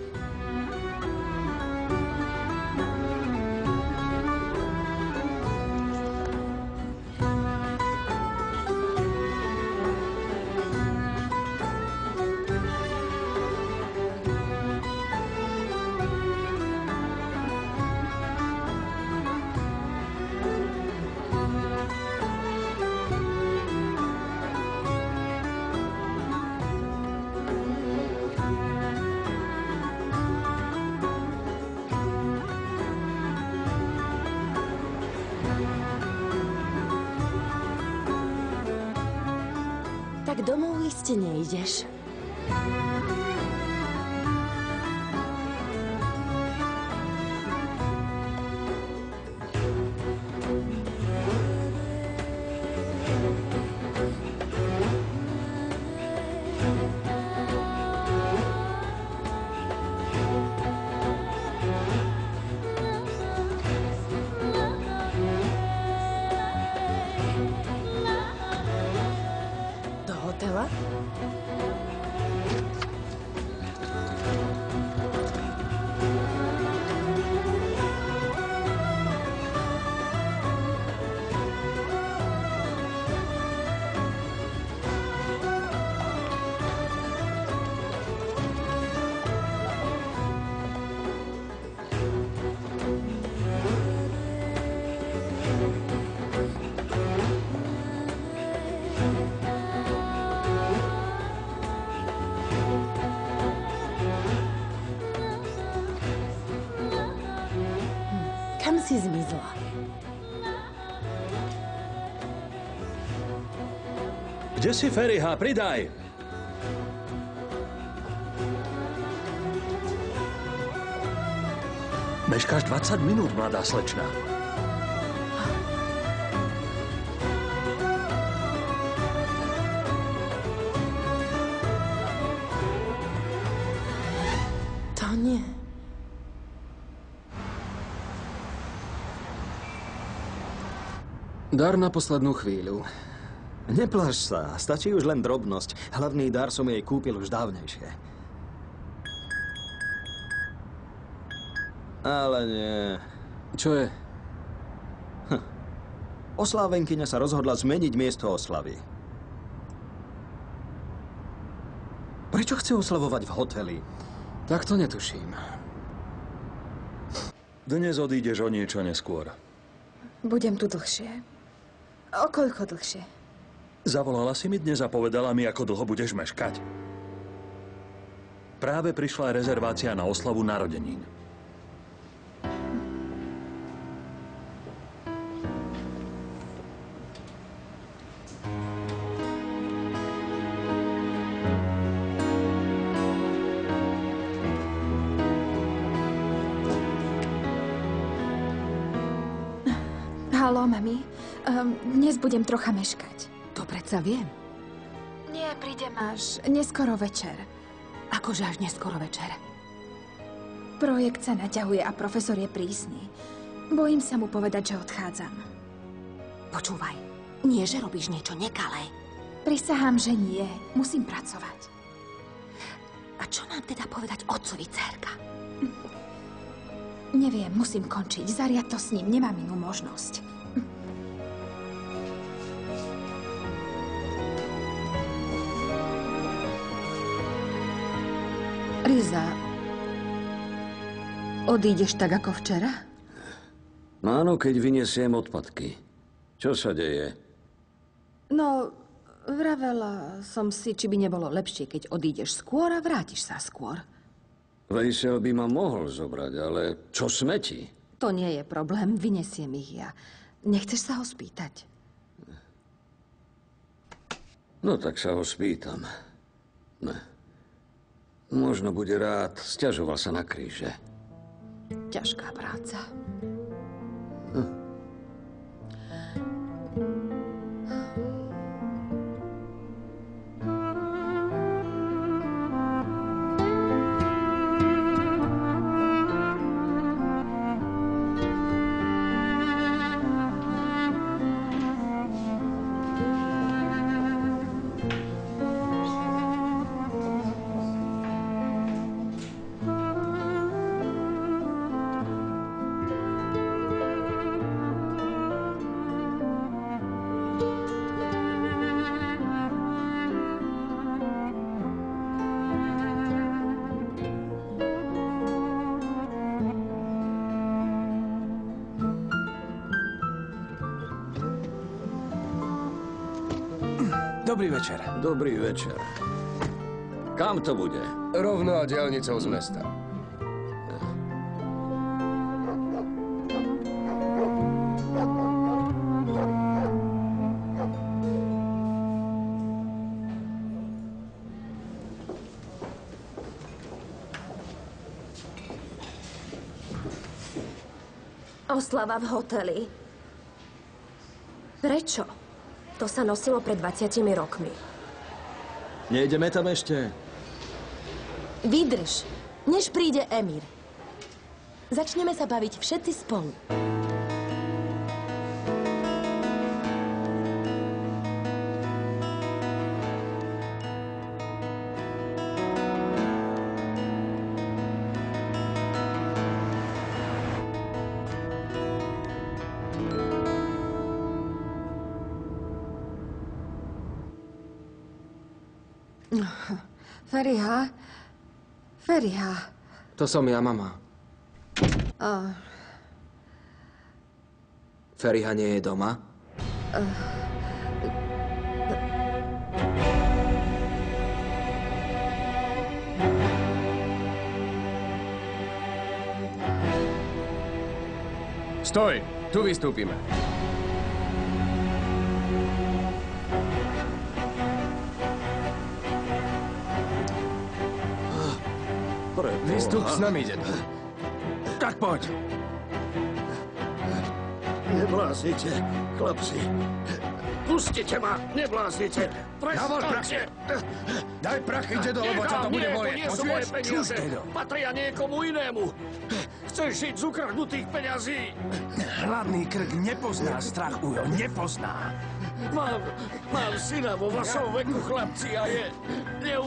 Si zmizla? Kde si, Feriha? Pridaj! Meškáš 20 minút, mladá slečna. Dar na poslednú chvíľu. Nepláš sa, stačí už len drobnosť. Hlavný dar som jej kúpil už dávnejšie. Ale nie. Čo je? Hm. Oslávenkyňa sa rozhodla zmeniť miesto oslavy. Prečo chce oslavovať v hoteli? Tak to netuším. Dnes odídeš o niečo neskôr. Budem tu dlhšie. O koľko dlhšie? Zavolala si mi dnes a povedala mi, ako dlho budeš meškať. Práve prišla rezervácia na oslavu narodenín. Haló, mami. Um, dnes budem trocha meškať. To predsa viem. Nie, prídem až neskoro večer. Akože až neskoro večer. Projekt sa naťahuje a profesor je prísny. Bojím sa mu povedať, že odchádzam. Počúvaj, nie, že robíš niečo nekalé. Prisahám, že nie. Musím pracovať. A čo mám teda povedať otcovi, cerka? Neviem, musím končiť. Zariad to s ním. Nemám inú možnosť. Riza, odídeš tak ako včera? Áno, keď vyniesiem odpadky. Čo sa deje? No, vravela som si, či by nebolo lepšie, keď odídeš skôr a vrátiš sa skôr. Vejsel by ma mohol zobrať, ale čo smeti? To nie je problém, vyniesiem ich ja. Nechceš sa ho spýtať? No tak sa ho spýtam. Ne. Možno bude rád. Sťažoval sa na kríže. Ťažká práca. Dobrý večer. Dobrý večer. Kam to bude? Rovno diálnicou z mesta. Oslava v hoteli. Sa nosilo pred 20 rokmi. Nejdeme tam ešte? Vydrž, než príde Emír. Začneme sa baviť všetci spolu. Feriha? Feriha. To som ja, mama. Uh, Feriha nie je doma? uh, Stoj, tu vystúpime. Vystup s nami, dedo. Tak poď. Nebláznite, chlapci. Pustite ma, nebláznite. Prachy. Daj prachy, dedo, lebo ťa to bude to nie sú moje peniaze. Patria niekomu inému. Chceš žiť z ukradnutých peňazí. Hladný krk nepozná strach, Ujo, nepozná. Mám, mám syna vo vašom veku, chlapci, a je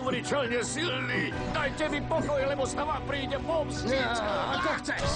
neuveriteľne silný. Dajte mi pokoj, lebo sa vám príde pomstiť. Ako chceš.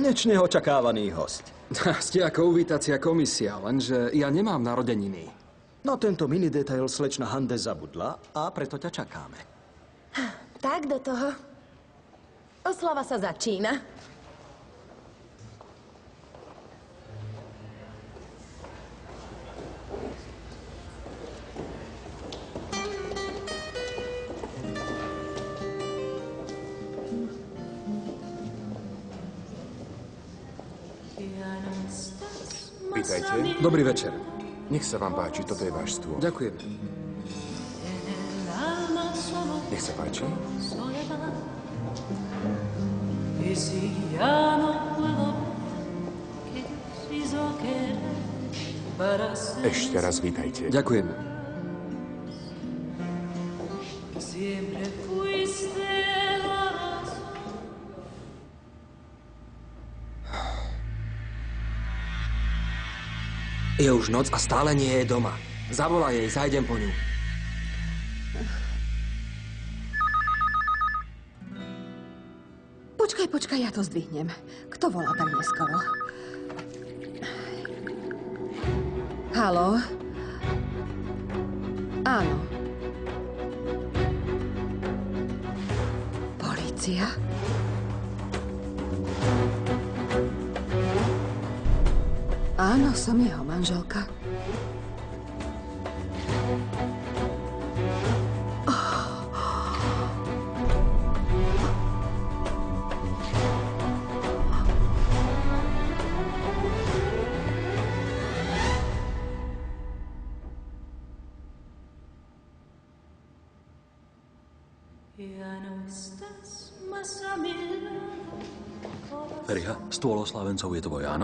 Konečne očakávaný host. Ste ako uvítacia komisia, lenže ja nemám narodeniny. No tento mini detail slečna Hande zabudla a preto ťa čakáme. Tak do toho. Oslava sa začína. Vítajte. Dobrý večer. Nech sa vám páči, toto je váš stôl. Ďakujem. Nech sa páči. E si ya no puedo que quiso querer para ser Ešte raz vítajte. Ďakujem. Je už noc a stále nie je doma. Zavolaj jej, zajdem po ňu. Počkaj, počkaj, ja to zdvihnem. Kto volá tak neskoro? Haló? Áno. Polícia? Áno, som jeho manželka. Ya estás más a mi lado. Feriha, stôl oslavencov je tvoj, áno?